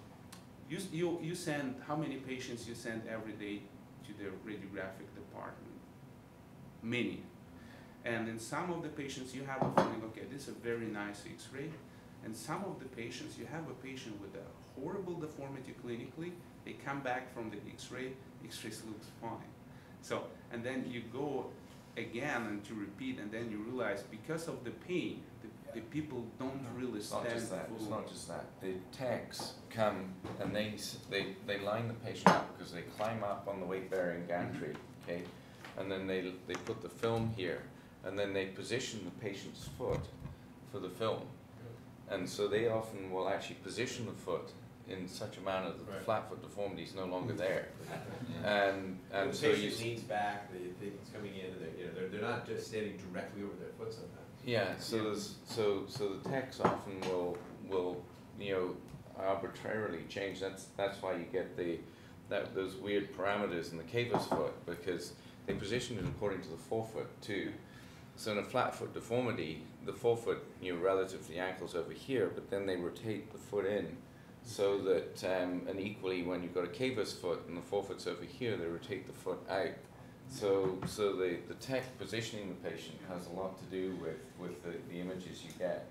you, you, you send, how many patients you send every day to the radiographic department? Many. And in some of the patients, you have a feeling, okay, this is a very nice X-ray, And some of the patients, you have a patient with a horrible deformity clinically, they come back from the X-ray, X-ray looks fine. So, and then you go again and to repeat, and then you realize because of the pain, the, the people don't really stand. It's not just that, it's not just that. The techs come and they, they, they line the patient up because they climb up on the weight-bearing gantry, mm-hmm. okay? And then they, they put the film here, and then they position the patient's foot for the film. And so they often will actually position the foot in such a manner that the Right. flat foot deformity is no longer mm. there. (laughs) And, and The so you, patient leans back, the, the thing's coming in, and they're, you know, they're, they're not just standing directly over their foot sometimes. Yeah, so there's, so, so the techs often will, will, you know, arbitrarily change, that's, that's why you get the, that, those weird parameters in the cavus foot, because they position it according to the forefoot too. So in a flat foot deformity, the forefoot, you know, relative to the ankle's over here, but then they rotate the foot in so that, um, and equally when you've got a cavus foot and the forefoot's over here, they rotate the foot out. So, so the, the tech positioning the patient has a lot to do with, with the, the images you get.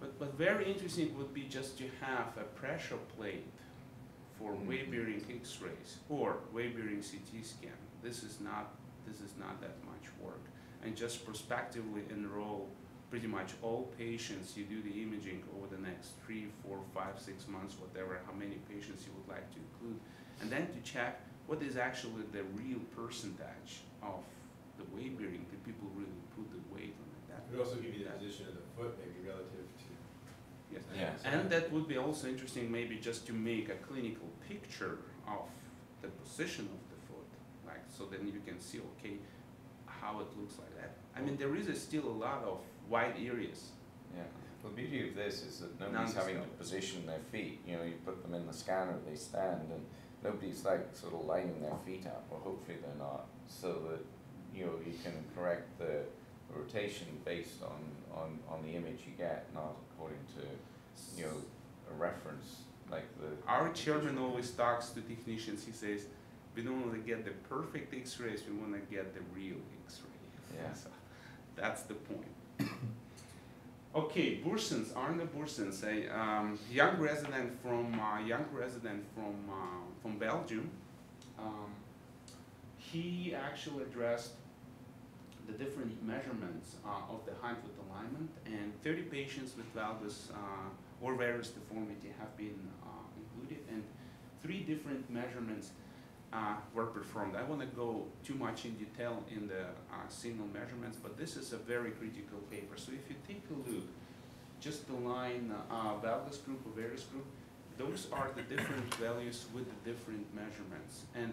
But, but very interesting would be just to have a pressure plate for Mhm. weight-bearing X-rays or weight-bearing CT scan. This is not, this is not that much work. And just prospectively enroll pretty much all patients, you do the imaging over the next three, four, five, six months, whatever, how many patients you would like to include. And then to check what is actually the real percentage of the weight-bearing, the people really put the weight on it. That It would also give you the position of the foot, maybe relative to. Yes. Yeah. And that would be also interesting, maybe just to make a clinical picture of the position of the foot, like, so then you can see, okay, how it looks like that. I mean, there is a still a lot of wide areas. Yeah, well, the beauty of this is that nobody's having to position their feet, you know, you put them in the scanner, they stand, and nobody's like sort of lining their feet up, or hopefully they're not, so that, you know, you can correct the rotation based on, on, on the image you get, not according to, you know, a reference, like the. Our chairman always talks to technicians, he says, we don't wanna get the perfect X-rays, we wanna get the real X-ray. Yeah. (laughs) So, That's the point. (coughs) Okay, Burssens, Arne Burssens, a um, young resident from, uh, young resident from, uh, from Belgium. Um, he actually addressed the different measurements uh, of the hindfoot alignment, and 30 patients with valgus uh, or varus deformity have been uh, included, and three different measurements uh, were performed. I want to go too much in detail in the uh, single measurements, but this is a very critical paper. So if you take a look, just the line uh, valgus group or varus group, those are the different (coughs) values with the different measurements. And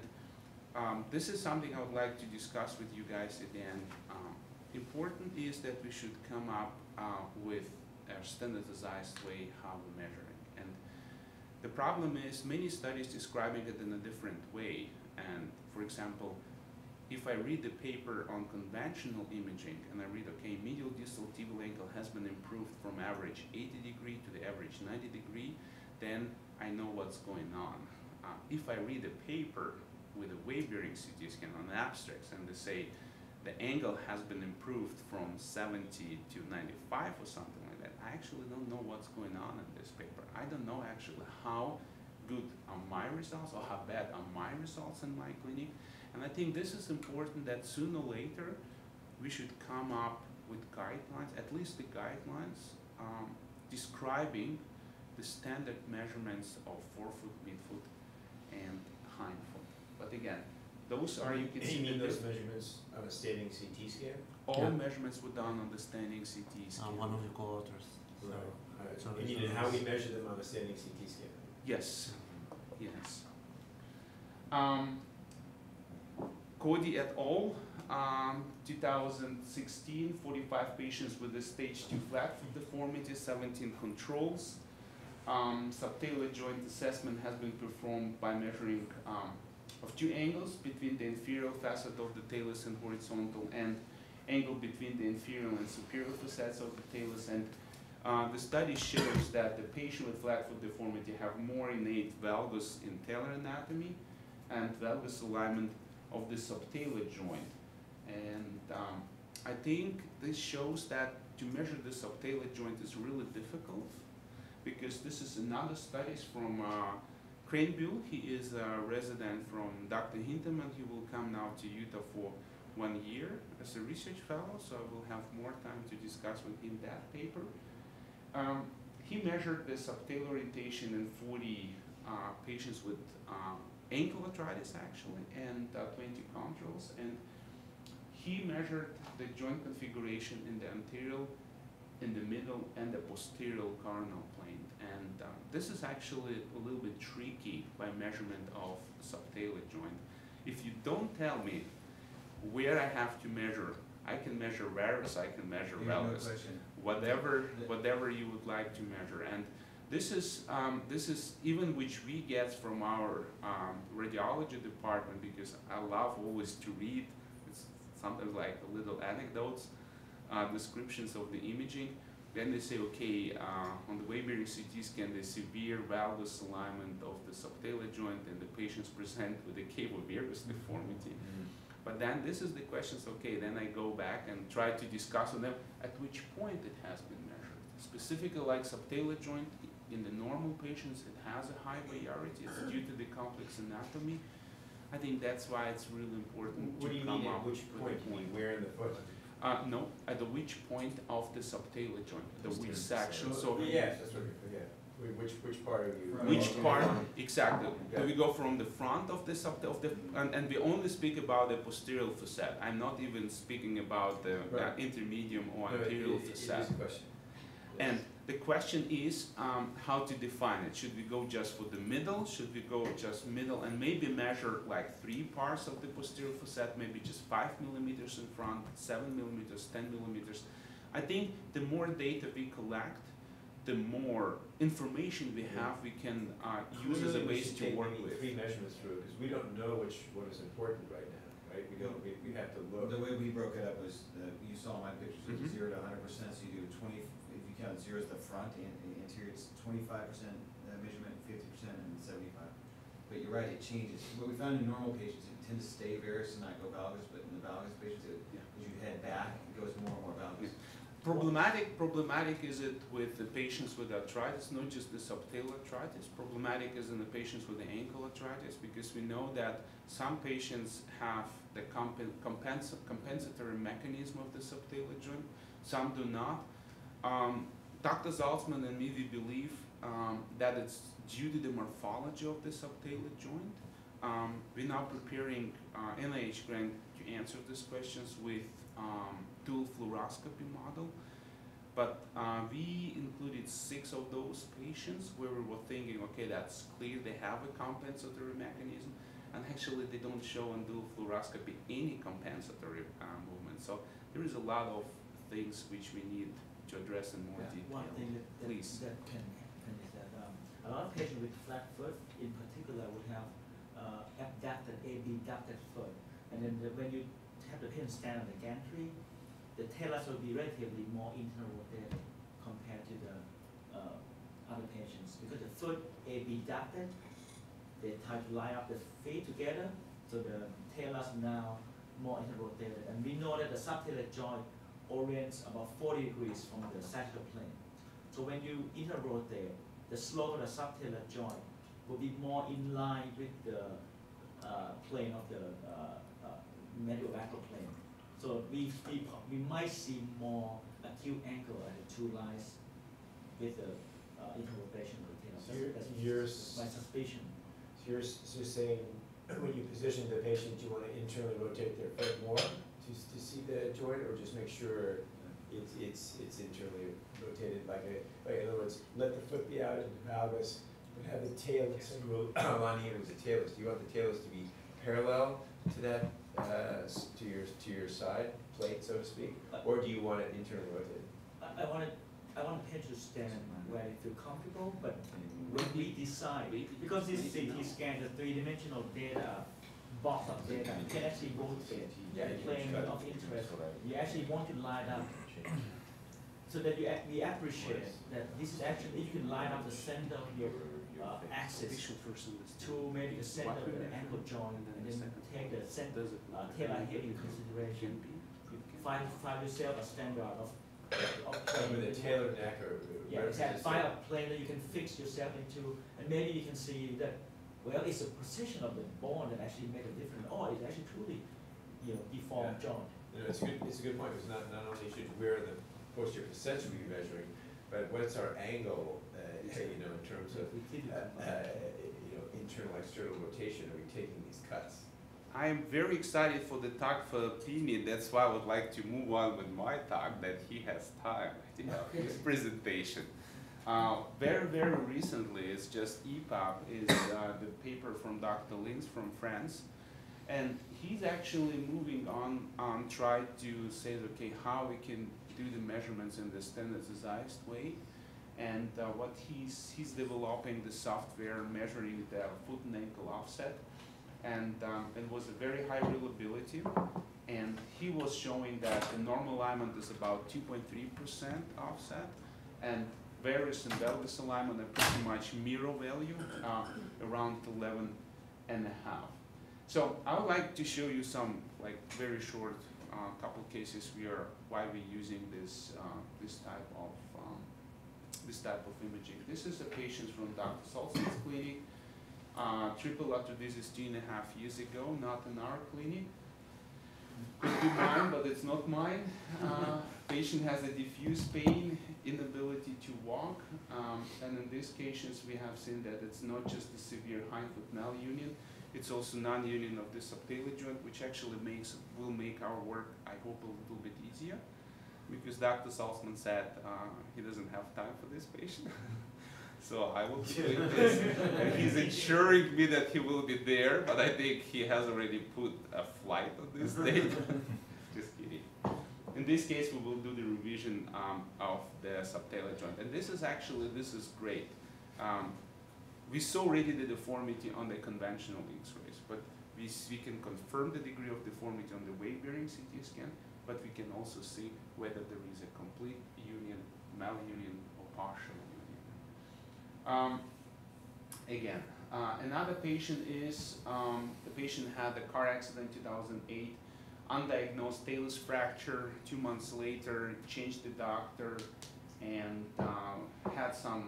um, this is something I would like to discuss with you guys at again. Um, important is that we should come up uh, with a standardized way how we're measuring. The problem is many studies describing it in a different way. And for example, if I read the paper on conventional imaging and I read, okay, medial distal tibial angle has been improved from average 80 degree to the average 90 degree, then I know what's going on. Uh, if I read a paper with a weight bearing CT scan on the abstracts and they say the angle has been improved from 70 to 95 or something actually don't know what's going on in this paper. I don't know actually how good are my results or how bad are my results in my clinic. And I think this is important that sooner or later we should come up with guidelines, at least the guidelines, um, describing the standard measurements of forefoot, midfoot, and hindfoot. But again, those are, you can see. You mean the those measurements on a standing CT scan? All Yeah. measurements were done on the standing CT scan. on one of the quarters. So, uh, So and you it's did, how we measure them on a standing CT scan? Yes, yes. Um, Cody et al., um, 2016, 45 patients with a stage 2 flat foot deformity, 17 controls. Um, subtalar joint assessment has been performed by measuring um, of two angles between the inferior facet of the talus and horizontal and angle between the inferior and superior facets of the talus and uh, the study shows that the patient with flat foot deformity have more innate valgus in talar anatomy and valgus alignment of the subtalar joint. And um, I think this shows that to measure the subtalar joint is really difficult. because this is another studies from uh, Krähenbühl. He is a resident from Dr. Hintermann. He will come now to Utah for one year as a research fellow, so I will have more time to discuss with him that paper. Um, he measured the subtalar orientation in 40 uh, patients with um, ankle arthritis actually and uh, 20 contrails and he measured the joint configuration in the anterior, in the middle, and the posterior coronal plane. And uh, this is actually a little bit tricky by measurement of subtalar joint. If you don't tell me where I have to measure, I can measure varus, I can measure no valgus, question. Whatever, whatever you would like to measure. And this is, um, this is even which we get from our um, radiology department because I love always to read it's sometimes like little anecdotes, uh, descriptions of the imaging. Then they say, okay, uh, on the weight-bearing CT scan, the severe valgus alignment of the subtalar joint and the patients present with a cavo deformity. But then this is the questions, okay, then I go back and try to discuss with them at which point it has been measured. Specifically like subtalar joint, in the normal patients, it has a high priority, it's due to the complex anatomy. I think that's why it's really important What do to you come mean, at up which with point, a where in the foot? Uh, no, at the which point of the subtalar joint, the which section, so. Yes, that's what, which, which part are you? Which part, exactly, do Okay. we go from the front of the sub, of the, and, and we only speak about the posterior facet, I'm not even speaking about the uh, intermedium or No, anterior it- It facet. question. And the question is, um, how to define it, should we go just for the middle, should we go just middle, and maybe measure like three parts of the posterior facet, maybe just five millimeters in front, seven millimeters, ten millimeters. I think the more data we collect, the more information we have, we can, uh, use as a Clearly, base to work with. Three measurements through, because we don't know which, one is important right now, right? We don't, we, we have to look. The way we broke it up was, uh, you saw my pictures, it was Mhm. zero to hundred percent, so you do twenty, if you count zero as the front and and interior, it's twenty-five percent uh, measurement, fifty percent, and seventy-five. But you're right, it changes. What we found in normal patients, it tends to stay varus and not go valgus, but in the valgus patients, it, Yeah. as you head back, it goes more and more valgus. Problematic, problematic is it with the patients with arthritis, not just the subtalar arthritis. Problematic is in the patients with the ankle arthritis because we know that some patients have the compen- compensa- compensatory mechanism of the subtalar joint, some do not. Um, Dr. Saltzman and me, we believe um, that it's due to the morphology of the subtalar joint. Um, we're now preparing uh, NIH grant to answer these questions with um, dual fluoroscopy model. But uh, we included six of those patients where we were thinking, okay, that's clear, they have a compensatory mechanism, and actually they don't show on dual fluoroscopy any compensatory uh, movement. So there is a lot of things which we need to address in more Yeah, detail. One thing that, that, Please. that can happen is that, um, a lot of patients with flat foot in particular would have, uh, abducted, abducted foot. And then the, when you have the patient stand on the gantry, the talus will be relatively more interrotated compared to the, uh, other patients. Because the foot is abducted, they try to line up the feet together, so the talus now more interrotated. And we know that the subtalar joint orients about forty degrees from the sagittal plane. So when you interrotate, the slope of the subtalar joint will be more in line with the uh, plane of the uh, uh, mediovagal plane. So we, we, we might see more acute angle at the two lines with the uh, interrotation of the So tail. you're- That's- you're that's my suspicion. So you're, s- so you're saying, when you position the patient, do you wanna internally rotate their foot more to, to see the joint, or just make sure it's, it's, it's internally rotated, like a, like in other words, let the foot be out in the valgus, but have the talus and ro- Lonnie, it was the talus, do you want the talus to be parallel to that, uh, to your, to your side plate, so to speak? Or do you want it internally rotated? I, I wanted, I want the patient to stand where they feel comfortable, but when we decide, because this CT scan, the three-dimensional data, box of data, you can actually rotate Yeah, the you can plane cut it. of interest. You actually want to line up, so that you, we appreciate that this is actually, you can line up the center of your uh, axis Visual person is to maybe the center of the ankle joint, and then take the center, Does it uh, talar head in consideration. Can be. You find, find yourself a standard of of With a tailored neck or. Yeah, it's a find a plane that you can fix yourself into, and maybe you can see that, well, it's the position of the bone that actually make a difference, or it's actually truly, you know, deformed Yeah. joint. You know, it's a good, it's a good point, because not, not only should where the posterior facet should be measuring, but what's our angle, you know, in terms of, We did it. uh, uh, you know, internal, external rotation, are we taking these cuts? I am very excited for the talk for Pini. That's why I would like to move on with my talk, that he has time, you (laughs) know, his presentation. Uh, very, very recently, it's just EPUB is uh, the paper from Dr. Lintz from France. And he's actually moving on, on try to say, okay, how we can do the measurements in the standardized way. And uh, what he's, he's developing the software measuring the foot and ankle offset and um, it was a very high reliability. And he was showing that the normal alignment is about 2.3% offset, and various and valgus alignment are pretty much mirror value, uh, around 11 and a half. So I would like to show you some like very short uh, couple cases where why we're using this uh, this type of this type of imaging. This is a patient from Dr. Saltzman's clinic uh, triple arthrodesis two and a half years ago, not in our clinic. Could be mine, but it's not mine. Uh, patient has a diffuse pain, inability to walk, um, and in these cases we have seen that it's not just the severe hindfoot malunion, it's also non-union of the subtalar joint, which actually makes will make our work, I hope, a little bit easier, because Dr. Saltzman said uh, he doesn't have time for this patient. (laughs) So I will be doing (laughs) this, and he's ensuring me that he will be there, but I think he has already put a flight on this (laughs) date. Just kidding. In this case, we will do the revision um, of the subtalar joint, and this is actually, this is great. Um, we saw already the deformity on the conventional x-rays, but we, we can confirm the degree of deformity on the weight-bearing CT scan, but we can also see whether there is a complete union, malunion, or partial union. Um, again, uh, another patient is, um, the patient had a car accident in 2008, undiagnosed talus fracture. Two months later, changed the doctor and uh, had some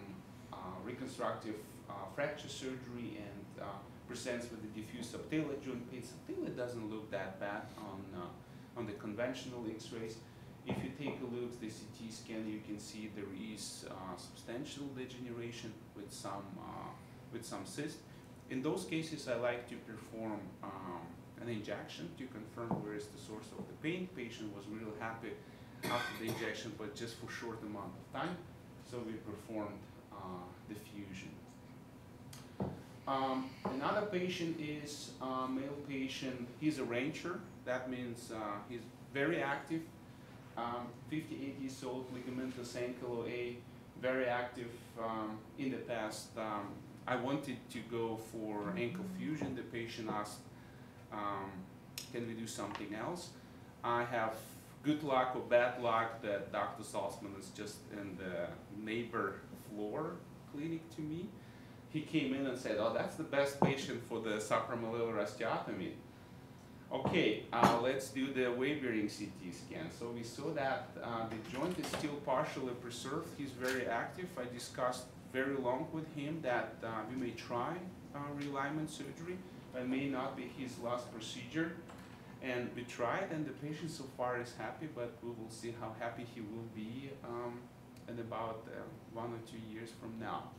uh, reconstructive uh, fracture surgery and uh, presents with a diffuse subtalar joint pain. Subtalar doesn't look that bad on, uh, on the conventional x-rays. If you take a look at the CT scan, you can see there is uh, substantial degeneration with some uh, with some cyst. In those cases, I like to perform um, an injection to confirm where is the source of the pain. Patient was real happy after the injection, but just for short amount of time. So we performed uh, the fusion. Um, another patient is a male patient. He's a rancher. That means uh, he's very active. Um, 58 years old, ligamentous ankle OA, very active um, in the past. Um, I wanted to go for ankle fusion. The patient asked, um, can we do something else? I have good luck or bad luck that Dr. Saltzman is just in the neighbor floor clinic to me. He came in and said, oh, that's the best patient for the supramalleolar osteotomy. Okay, uh, let's do the weight-bearing CT scan. So we saw that uh, the joint is still partially preserved. He's very active. I discussed very long with him that uh, we may try uh, realignment surgery, but may not be his last procedure. And we tried, and the patient so far is happy, but we will see how happy he will be um, in about uh, one or two years from now.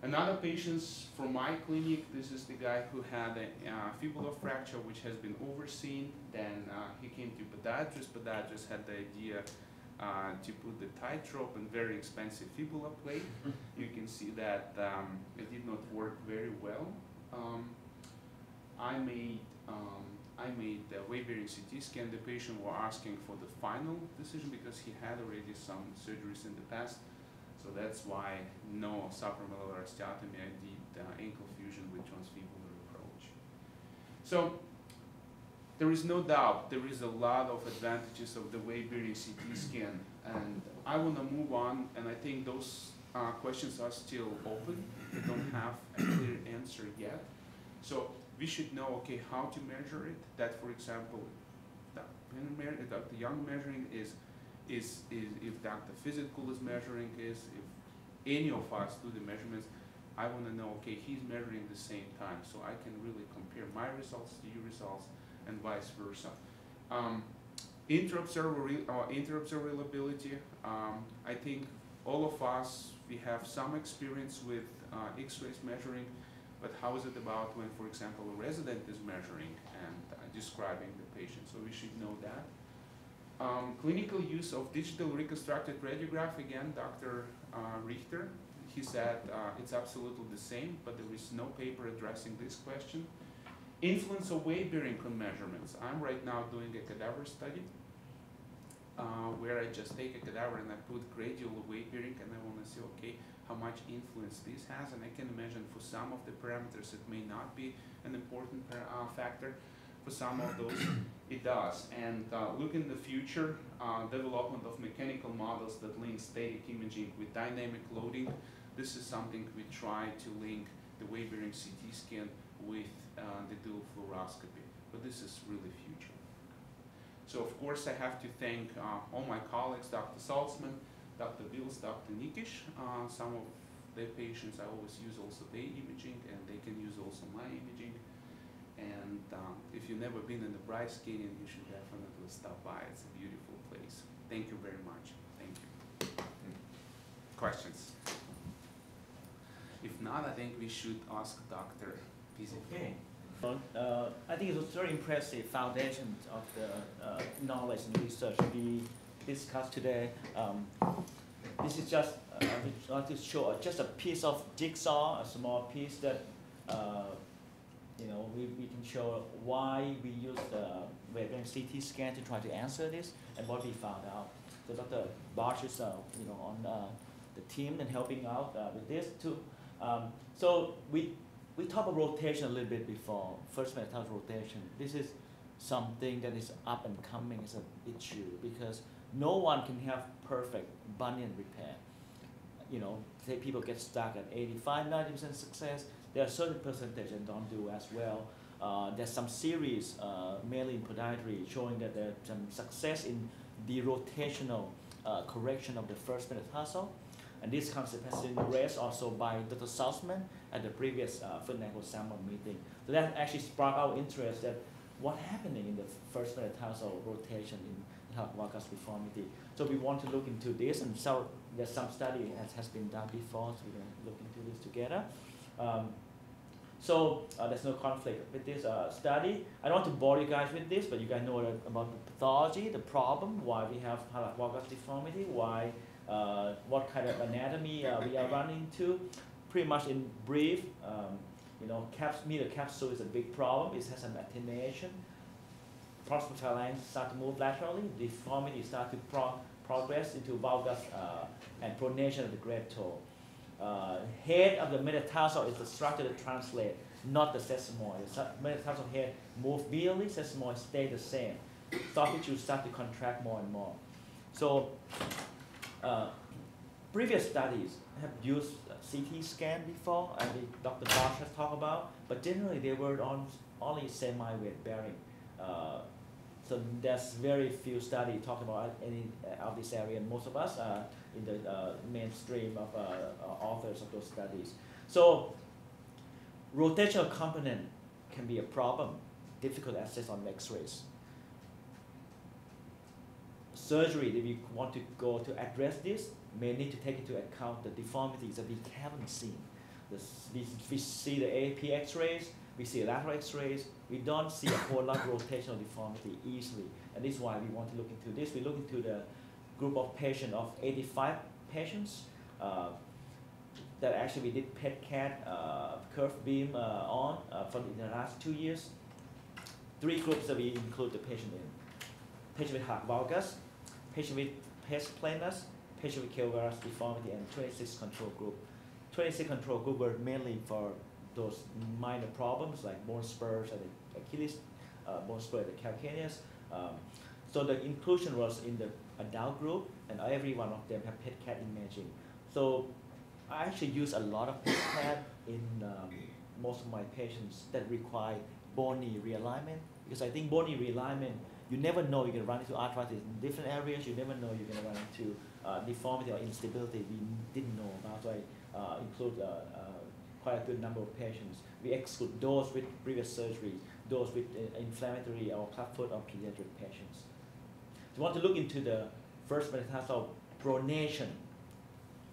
Another patient from my clinic, this is the guy who had a uh, fibula fracture which has been overseen. Then uh, he came to podiatrist. Podiatrist had the idea uh, to put the tightrope and very expensive fibula plate. (laughs) you can see that um, it did not work very well. Um, I made um, I made the weight-bearing CT scan. The patient was asking for the final decision because he had already some surgeries in the past. So that's why no supramalleolar osteotomy. I did uh, ankle fusion with transfibular approach. So there is no doubt there is a lot of advantages of the weight bearing CT scan, and I want to move on. And I think those uh, questions are still open. We don't have a clear answer yet. So we should know okay how to measure it. That, for example, the young measuring is is, is if Dr. Physical is measuring this, if any of us do the measurements, I wanna know, okay, he's measuring the same time, so I can really compare my results to your results and vice versa. Um, interoperability, uh, um, I think all of us, we have some experience with, uh, X-rays measuring, but how is it about when, for example, a resident is measuring and uh, describing the patient, so we should know that. Um, clinical use of digital reconstructed radiograph, again, Dr. Uh, Richter, he said uh, it's absolutely the same, but there is no paper addressing this question. Influence of weight bearing on measurements. I'm right now doing a cadaver study uh, where I just take a cadaver and I put gradual weight bearing and I want to see, okay, how much influence this has. And I can imagine for some of the parameters it may not be an important uh, factor. For some of those, it does. And uh, look in the future, uh, development of mechanical models that link static imaging with dynamic loading. This is something we try to link the bearing CT scan with uh, the dual fluoroscopy. But this is really future. So of course I have to thank uh, all my colleagues, Dr. Saltzman, Dr. Beals, Dr. Nickisch. Uh, some of their patients I always use also their imaging and they can use also my imaging. And um, if you've never been in the Bryce Canyon, you should definitely stop by. It's a beautiful place. Thank you very much. Thank you. Questions? If not, I think we should ask Dr. Pizzi. Okay. Uh, I think it was very impressive foundation of the uh, knowledge and research we discussed today. Um, this is just, uh, to show just a piece of jigsaw, a small piece that, uh, you know, we, we can show why we use the waveguide CT scan to try to answer this and what we found out. So Dr. Barg is, uh, you know, on uh, the team and helping out uh, with this too. Um, so we we talked about rotation a little bit before, first metatarsal rotation. This is something that is up and coming as an issue because no one can have perfect bunion repair. You know, say people get stuck at 85, 90% success. There are certain percentage that don't do as well. Uh, there's some series, uh, mainly in podiatry, showing that there's some success in the rotational uh, correction of the first metatarsal. And this concept has been raised also by Dr. Saltzman at the previous uh, foot and ankle salmon meeting. So that actually sparked our interest that what happening in the first metatarsal rotation in hallux valgus deformity. So we want to look into this, and so there's some study that has been done before, so we're going to look into this together. Um, so uh, there's no conflict with this uh, study. I don't want to bore you guys with this, but you guys know about the pathology, the problem, why we have hallux valgus deformity, why, uh, what kind of anatomy uh, we are running into. Pretty much in brief, um, you know, caps, middle capsule is a big problem. It has some attenuation. Proximal phalanx start to move laterally. Deformity start to pro progress into valgus uh, and pronation of the great toe. Uh, head of the metatarsal is the structure that translate, not the sesamoid. The metatarsal head move medially, sesamoid stay the same. Tissue start to contract more and more. So, uh, previous studies have used CT scan before, and Dr. Barg has talked about, but generally they were on only semi-weight bearing. Uh, so there's very few studies talking about any of this area, most of us are in the uh, mainstream of uh, uh, authors of those studies. So rotational component can be a problem, difficult to assess on X-rays. Surgery, if you want to go to address this, may need to take into account the deformities that we haven't seen. This, we, we see the AP X-rays, we see lateral X-rays, we don't see a whole lot of rotational deformity easily. And this is why we want to look into this. We look into the group of patients of 85 patients uh, that actually we did pedCAT uh, CurveBeam uh, on uh, for the last two years. Three groups that we include the patient in. Patient with hallux valgus, patient with pes planus, patient with Kale-Veras deformity, and 26 control group. 26 control group were mainly for those minor problems like bone spurs at the Achilles, uh, bone spur at the calcaneus. Um, so the inclusion was in the adult group, and every one of them have pedCAT imaging. So I actually use a lot of PET (coughs) CAT in um, most of my patients that require bony realignment because I think bony realignment you never know you're gonna run into arthritis in different areas. You never know you're gonna run into uh, deformity or instability we didn't know about. So I uh, include uh, uh, quite a good number of patients. We exclude those with previous surgeries, those with uh, inflammatory or clubfoot or pediatric patients. You want to look into the first metatarsal pronation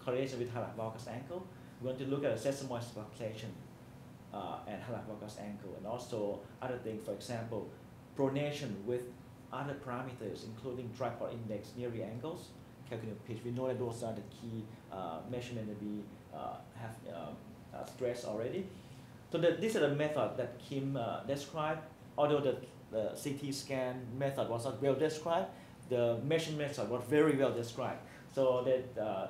correlation with hallux valgus ankle. We want to look at sesamoid subluxation uh, and hallux valgus ankle, and also other things, for example, pronation with other parameters, including tripod index, near angles, calcaneal pitch. We know that those are the key uh, measurement that we uh, have um, uh, stressed already. So the, this is a method that Kim uh, described, although the, the CT scan method was not well described, the measurement method was very well described. So that uh,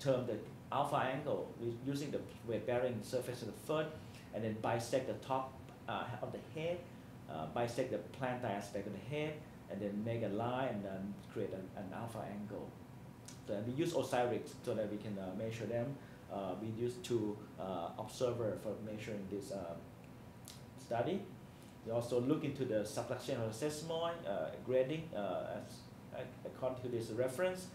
term the alpha angle using the weight bearing surface of the foot and then bisect the top uh, of the head, uh, bisect the plantar aspect of the head, and then make a line and then create an, an alpha angle. So we use OsiriX so that we can uh, measure them. Uh, we used two uh, observer for measuring this uh, study. We also look into the subluxation of the sesamoid uh, grading uh, as, according to this reference,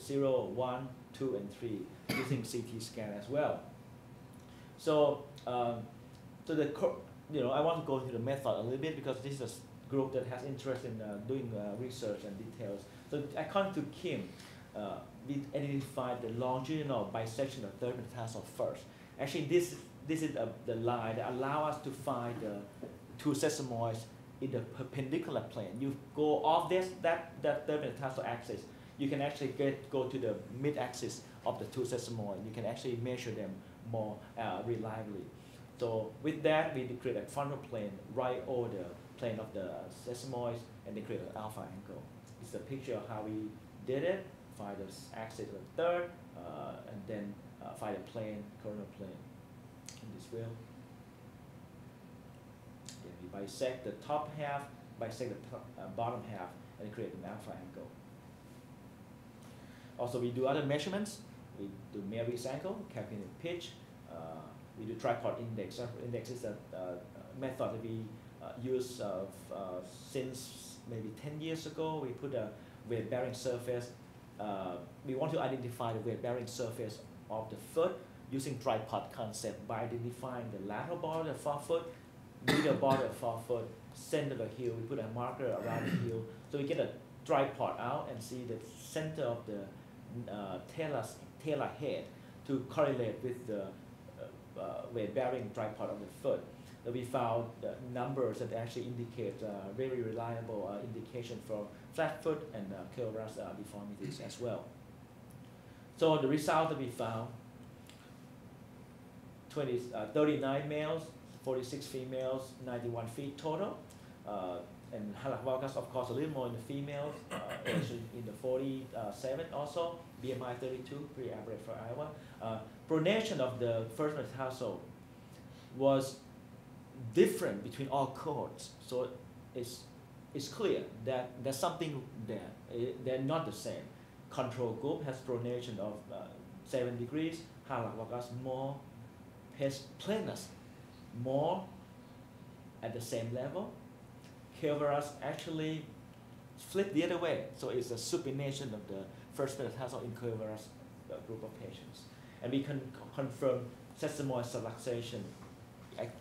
0, 1, 2, and 3, using CT scan as well. So, um, so the you know I want to go into the method a little bit because this is a group that has interest in uh, doing uh, research and details. So I come to Kim, uh, we identify the longitudinal bisection of third metatarsal first. Actually, this this is a, the line that allow us to find the two sesamoids in the perpendicular plane. You go off this that that third metatarsal axis, you can actually get go to the mid axis of the two sesamoids. You can actually measure them more uh, reliably. So with that, we create a frontal plane right over the plane of the sesamoids and they create an alpha angle. It's a picture of how we did it find the axis of the third, uh, and then uh, find a plane, coronal plane in this wheel. Then we bisect the top half, bisect the uh, bottom half, and create an alpha angle. Also, we do other measurements. We do Meary's angle, calcaneal pitch. Uh, we do tripod index. Index is a uh, method that we uh, use uh, since maybe 10 years ago. We put a weight bearing surface uh, we want to identify the weight bearing surface of the foot using tripod concept by identifying the lateral border of the forefoot, middle (coughs) border of the forefoot, center of the heel. We put a marker around the heel so we get a tripod out and see the center of the uh, talar head to correlate with the uh, uh, weight bearing tripod of the foot. So we found numbers that actually indicate uh, very reliable uh, indication for flat foot and uh, Kilra's uh, deformities as well. So the result that we found, 20, uh, 39 males, 46 females, 91 feet total. Uh, and hallux of course, a little more in the females, uh, in the 47 also, BMI 32, pretty average for Iowa. Uh, pronation of the first metatarsal was different between all cohorts. So it's it's clear that there's something there. It, they're not the same. Control group has pronation of uh, 7 degrees, valgus more, has planus more at the same level. cavovarus actually flip the other way. So it's a supination of the first metatarsal in cavovarus uh, group of patients. And we can confirm sesamoid subluxation,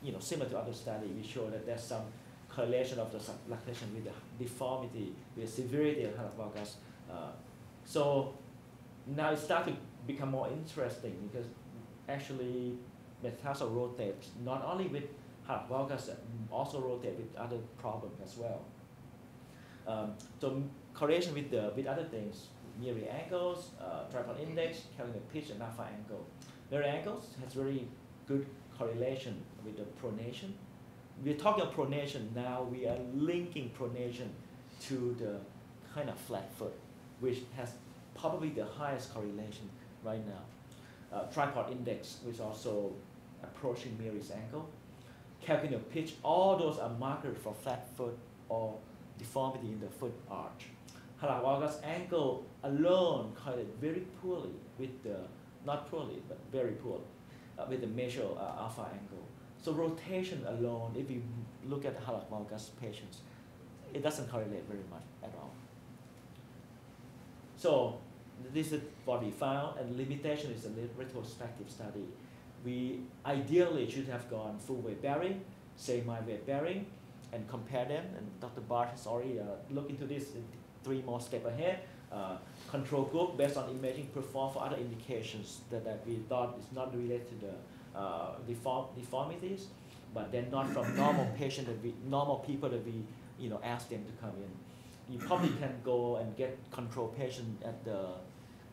you know, similar to other study, we show that there's some correlation of the subluxation with the deformity, with the severity of valgus. Uh, so now it starts to become more interesting because actually metatarsal rotates not only with valgus, also rotate with other problems as well. Um, so correlation with the with other things, Meary angles, uh, tripod index, calculating the pitch and alpha angle. Meary angles has very good correlation with the pronation we're talking about pronation now, we are linking pronation to the kind of flat foot, which has probably the highest correlation right now. Uh, tripod index, which also approaching Meary's ankle. Calcaneal pitch, all those are markers for flat foot or deformity in the foot arch. Valgus ankle alone correlated very poorly with the, not poorly, but very poorly, uh, with the measure uh, alpha angle. So rotation alone, if you look at hallux valgus patients, it doesn't correlate very much at all. So this is what we found, and limitation is a retrospective study. We ideally should have gone full weight bearing, semi weight bearing, and compare them. And Dr. Barg has already uh, looked into this three more step ahead. Uh, control group based on imaging performed for other indications that, that we thought is not related to the uh, deform, deformities, but they're not from normal (coughs) patient that we, normal people that we, you know, ask them to come in. You probably can go and get control patient at the,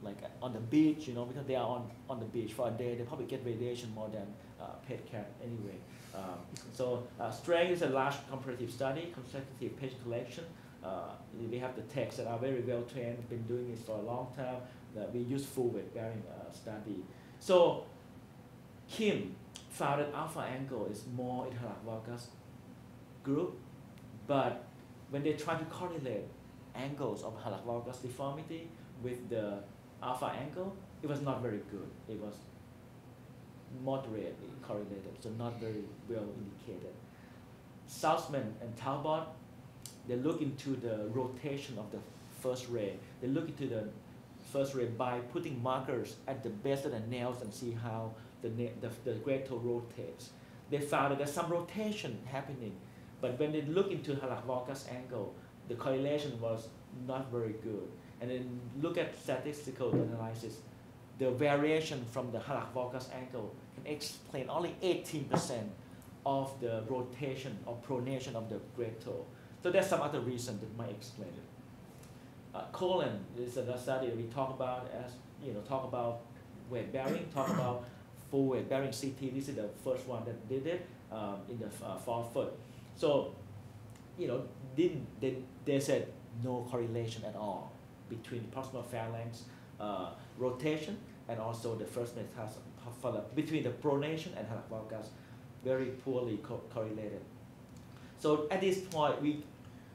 like on the beach, you know, because they are on, on the beach for a day, they probably get radiation more than uh, pedCAT anyway. Um, so uh, strength is a large comparative study, consecutive patient collection. Uh, we have the techs that are very well trained, been doing this for a long time. That we use full weight bearing uh, study. So Kim found that alpha angle is more in hallux valgus group, but when they try to correlate angles of hallux valgus deformity with the alpha angle, it was not very good. It was moderately correlated, so not very well indicated. Saltzman and Talbot, they look into the rotation of the first ray. They look into the first ray by putting markers at the base of the nails and see how the, the, the great toe rotates. They found that there's some rotation happening, but when they look into hallux valgus angle, the correlation was not very good. And then look at statistical analysis, the variation from the hallux valgus angle can explain only 18% of the rotation or pronation of the great toe. So there's some other reason that might explain it. Uh, Collan is another study we talk about as, you know, talk about weight bearing, talk about full weight bearing CT. This is the first one that did it um, in the uh, foot. So, you know, didn't they, they said no correlation at all between proximal phalanx uh, rotation and also the first metatarsal between the pronation and hallux valgus, very poorly co- correlated. So at this point, we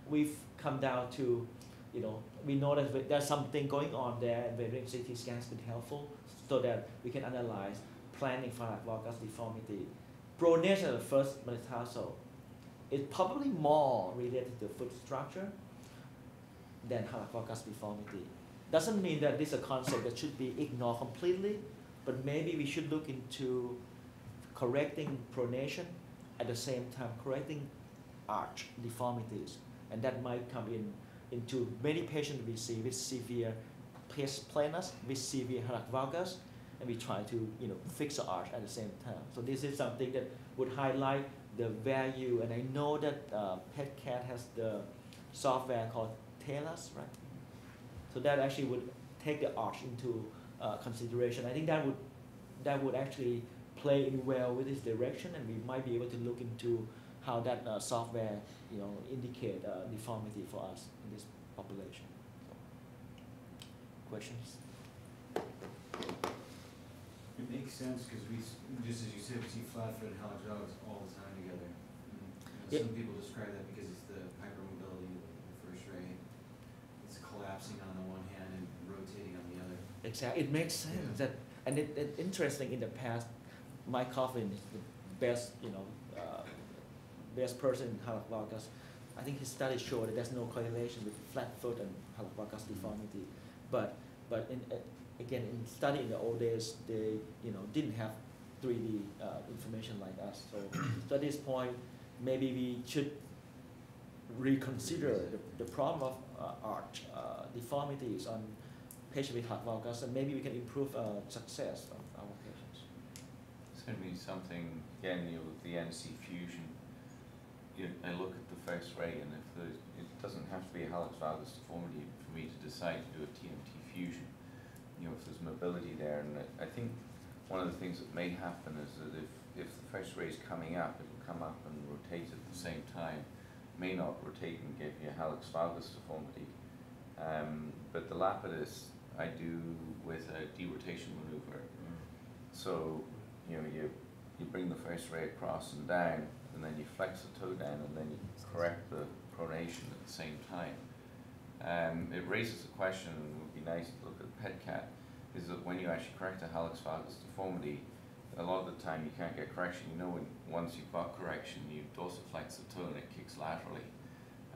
we've come down to, you know, we know that there's something going on there, and wearing CT scans has been helpful, so that we can analyze planning for hallux valgus deformity. Pronation of the first metatarsal is probably more related to foot structure than hallux valgus deformity. Doesn't mean that this is a concept that should be ignored completely, but maybe we should look into correcting pronation at the same time correcting arch deformities, and that might come in into many patients we see with severe pes planus, with severe hallux valgus, and we try to you know fix the arch at the same time. So this is something that would highlight the value, and I know that uh, pedCAT has the software called TALAS, right? So that actually would take the arch into uh, consideration. I think that would that would actually play in well with this direction, and we might be able to look into how that uh, software, you know, indicate uh, deformity for us in this population. So, questions? It makes sense, cause we, just as you said, we see flat-footed Halak dogs all the time together. And, you know, Some people describe that because it's the hypermobility of the first ray. It's collapsing on the one hand and rotating on the other. Exactly. It makes sense Yeah. that, and it, it interesting in the past, Mike Coughlin is the best, you know, uh, best person in hallux valgus. I think his studies show that there's no correlation with flat foot and hallux valgus deformity. But, but in, uh, again, in study in the old days, they, you know, didn't have 3D uh, information like us. So, (coughs) so at this point, maybe we should reconsider the, the problem of uh, arch uh, deformities on patients with hallux valgus, and maybe we can improve uh, success of our patients. It's gonna be something, again, you know, with the NC fusion, you, I look at the first ray and if it doesn't have to be a hallux valgus deformity for me to decide to do a TMT fusion. You know, if there's mobility there, and I, think one of the things that may happen is that if, if the first ray is coming up, it'll come up and rotate at the same time, may not rotate and give you a hallux valgus deformity. Um, but the lapidus, I do with a derotation maneuver. So, you know, you, you bring the first ray across and down, and then you flex the toe down, and then you correct the pronation at the same time. Um, it raises the question, it would be nice to look at pedCAT, is that when you actually correct a hallux valgus deformity, a lot of the time you can't get correction. You know, when, once you've got correction, you dorsiflex the toe and it kicks laterally.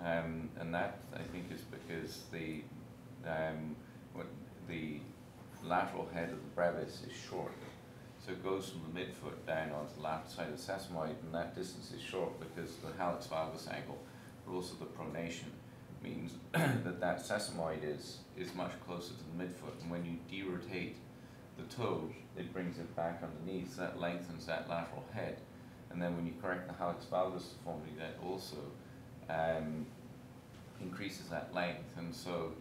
Um, and that, I think, is because the, um, the lateral head of the brevis is short. So it goes from the midfoot down onto the lateral side of the sesamoid, and that distance is short because the hallux valgus angle, but also the pronation, means (clears throat) that that sesamoid is, is much closer to the midfoot. And when you derotate the toe, it brings it back underneath, so that lengthens that lateral head. And then when you correct the hallux valgus deformity, that also um, increases that length. And so,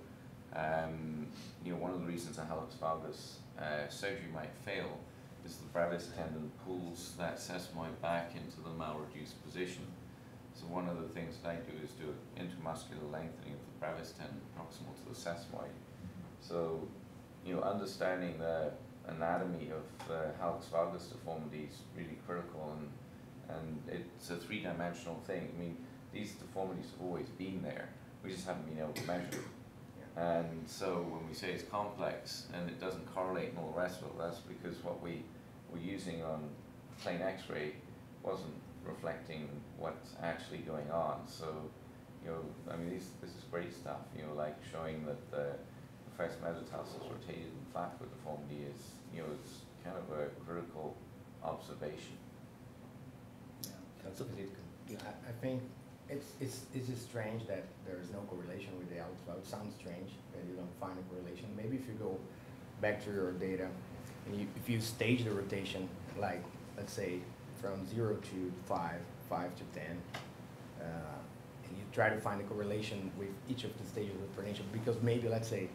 um, you know, one of the reasons a hallux valgus uh, surgery might fail is the brevis tendon pulls that sesamoid back into the malreduced position. So one of the things that I do is do intermuscular lengthening of the brevis tendon proximal to the sesamoid. So, you know, understanding the anatomy of the uh, hallux valgus deformity is really critical and and it's a three-dimensional thing. I mean, these deformities have always been there. We just haven't been able to measure them. And so when we say it's complex and it doesn't correlate and all the rest of it, that's because what we were using on plain X-ray wasn't reflecting what's actually going on. So, you know, I mean, these, this is great stuff. You know, like showing that the first metatarsals rotated and flat foot deformity is, you know, is kind of a critical observation. That's it. Yeah, I, I think it's, it's, it's just strange that there is no correlation with the outflow. It sounds strange that you don't find a correlation. Maybe if you go back to your data and you, if you stage the rotation, like, let's say, from zero to five, five to ten, uh, and you try to find a correlation with each of the stages of pronation, because maybe, let's say,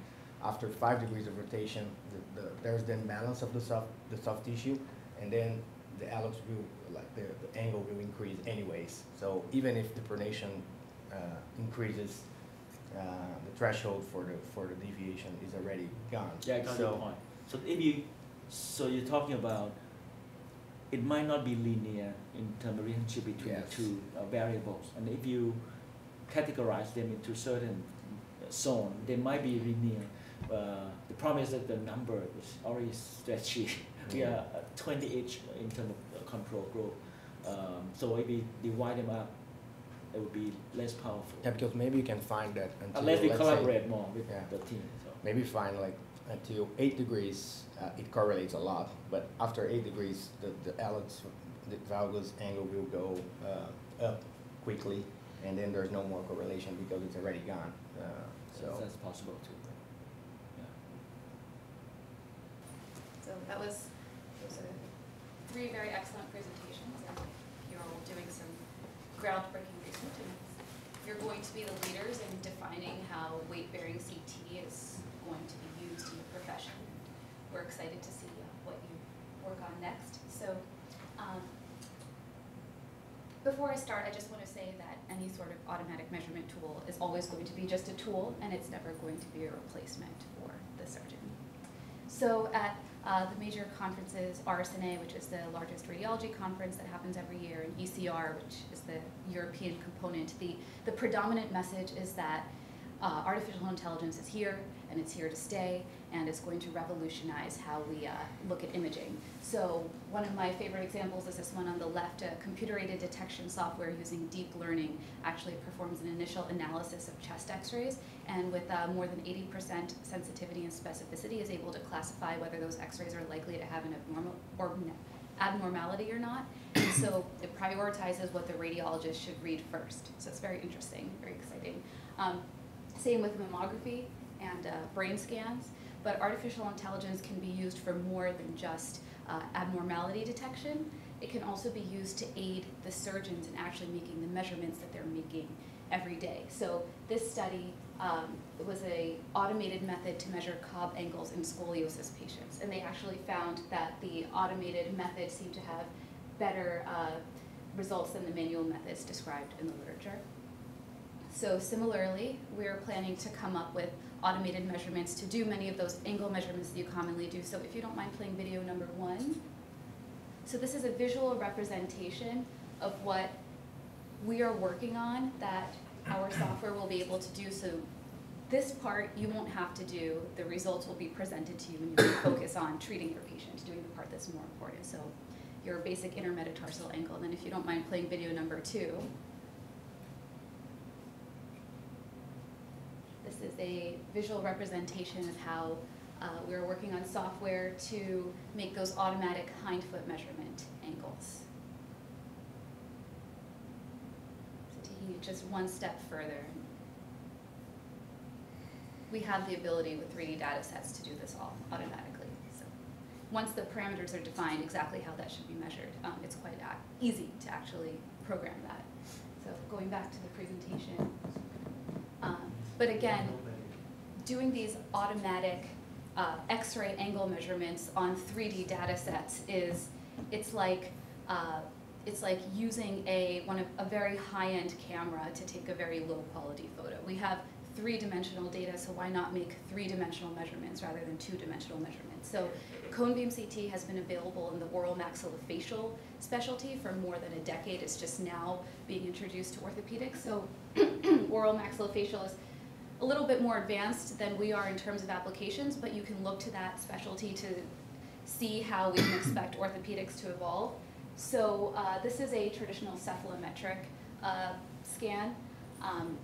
after five degrees of rotation, the, the, there's then balance of the soft, the soft tissue, and then the will, like the, the angle will increase anyways. So even if the pronation uh, increases, uh, the threshold for the for the deviation is already gone. Yeah, I got so, your point. So if you, so you're talking about, it might not be linear in terms of relationship between Yes. the two uh, variables. And if you categorize them into certain uh, zone, they might be linear. Uh, the problem is that the number is already stretchy. (laughs) we are uh, 20 each in terms of uh, control group. Um, so if we divide them up, it would be less powerful. Yeah, because maybe you can find that until Unless we let's say, collaborate more with Yeah. the team. So. maybe find like until eight degrees, uh, it correlates a lot. But after eight degrees, the the hallux, the valgus angle will go uh, up quickly, and then there's no more correlation because it's already gone. Uh, so. That's, that's possible too. Yeah. So that was, those are three very excellent presentations, and you're all doing some groundbreaking research. And You're going to be the leaders in defining how weight-bearing CT is going to be profession. We're excited to see what you work on next. So, um, before I start, I just want to say that any sort of automatic measurement tool is always going to be just a tool, and it's never going to be a replacement for the surgeon. So at uh, the major conferences, RSNA, which is the largest radiology conference that happens every year, and ECR, which is the European component, the, the predominant message is that uh, artificial intelligence is here and it's here to stay and it's going to revolutionize how we uh, look at imaging. So one of my favorite examples is this one on the left, a computer-aided detection software using deep learning actually performs an initial analysis of chest x-rays and with uh, more than 80% sensitivity and specificity is able to classify whether those x-rays are likely to have an abnormal or abnormality or not. And so (coughs) it prioritizes what the radiologist should read first. So it's very interesting, very exciting. Um, same with mammography and uh, brain scans, but artificial intelligence can be used for more than just uh, abnormality detection. It can also be used to aid the surgeons in actually making the measurements that they're making every day. So this study um, was a automated method to measure Cobb angles in scoliosis patients, and they actually found that the automated method seemed to have better uh, results than the manual methods described in the literature. So similarly, we're planning to come up with automated measurements to do many of those angle measurements that you commonly do. So if you don't mind playing video number one. So this is a visual representation of what we are working on that our software will be able to do. So this part you won't have to do. The results will be presented to you and you can focus on treating your patient, doing the part that's more important. So your basic intermetatarsal angle. And then if you don't mind playing video number two. This is a visual representation of how uh, we're working on software to make those automatic hind foot measurement angles. So taking it just one step further. We have the ability with 3D data sets to do this all automatically. So once the parameters are defined, exactly how that should be measured, um, it's quite easy to actually program that. So going back to the presentation. But again, doing these automatic uh, X-ray angle measurements on 3D data sets is, it's like, uh, it's like using a, one of, a very high-end camera to take a very low-quality photo. We have three-dimensional data, so why not make three-dimensional measurements rather than two-dimensional measurements? So cone beam CT has been available in the oral maxillofacial specialty for more than a decade. It's just now being introduced to orthopedics. So (clears throat) oral maxillofacial is a little bit more advanced than we are in terms of applications, but you can look to that specialty to see how we can expect (coughs) orthopedics to evolve. So uh, this is a traditional cephalometric uh, scan. Um,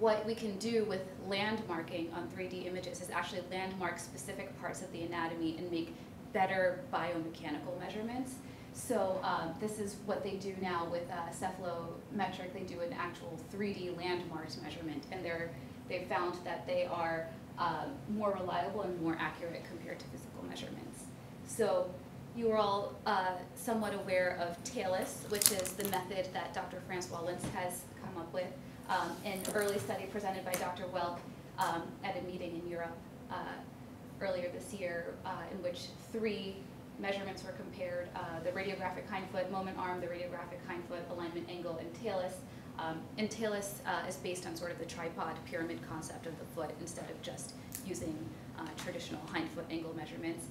what we can do with landmarking on 3D images is actually landmark specific parts of the anatomy and make better biomechanical measurements. So um, this is what they do now with uh, cephalometric. They do an actual 3D landmarks measurement, and they're they found that they are um, more reliable and more accurate compared to physical measurements. So you are all uh, somewhat aware of TALAS, which is the method that Dr. Francois Lintz has come up with. Um, an early study presented by Dr. Welk um, at a meeting in Europe uh, earlier this year, uh, in which three measurements were compared, uh, the radiographic hindfoot moment arm, the radiographic hindfoot alignment angle, and TALAS. Um, and TALAS uh, is based on sort of the tripod pyramid concept of the foot instead of just using uh, traditional hindfoot angle measurements.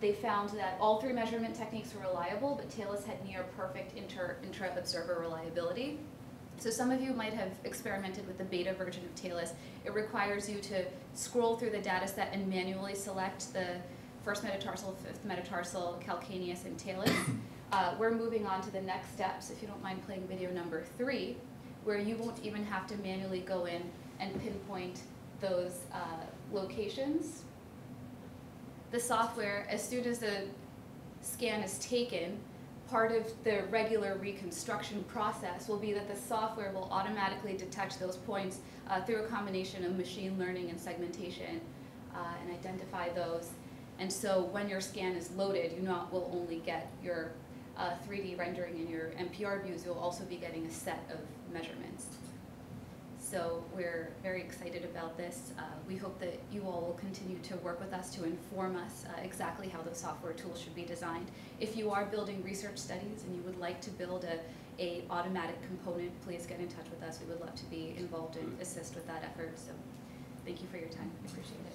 They found that all three measurement techniques were reliable, but TALAS had near perfect intra-observer reliability. So some of you might have experimented with the beta version of TALAS. It requires you to scroll through the data set and manually select the first metatarsal, fifth metatarsal, calcaneus, and talus. (coughs) Uh, we're moving on to the next steps, if you don't mind playing video number three, where you won't even have to manually go in and pinpoint those uh, locations. The software, as soon as the scan is taken, part of the regular reconstruction process will be that the software will automatically detect those points uh, through a combination of machine learning and segmentation uh, and identify those. And so when your scan is loaded, you not will only get your uh, 3D rendering in your MPR views, you'll also be getting a set of measurements. So we're very excited about this. Uh, we hope that you all will continue to work with us to inform us uh, exactly how the software tools should be designed. If you are building research studies and you would like to build a, a automatic component, please get in touch with us. We would love to be involved and assist with that effort. So thank you for your time. I appreciate it.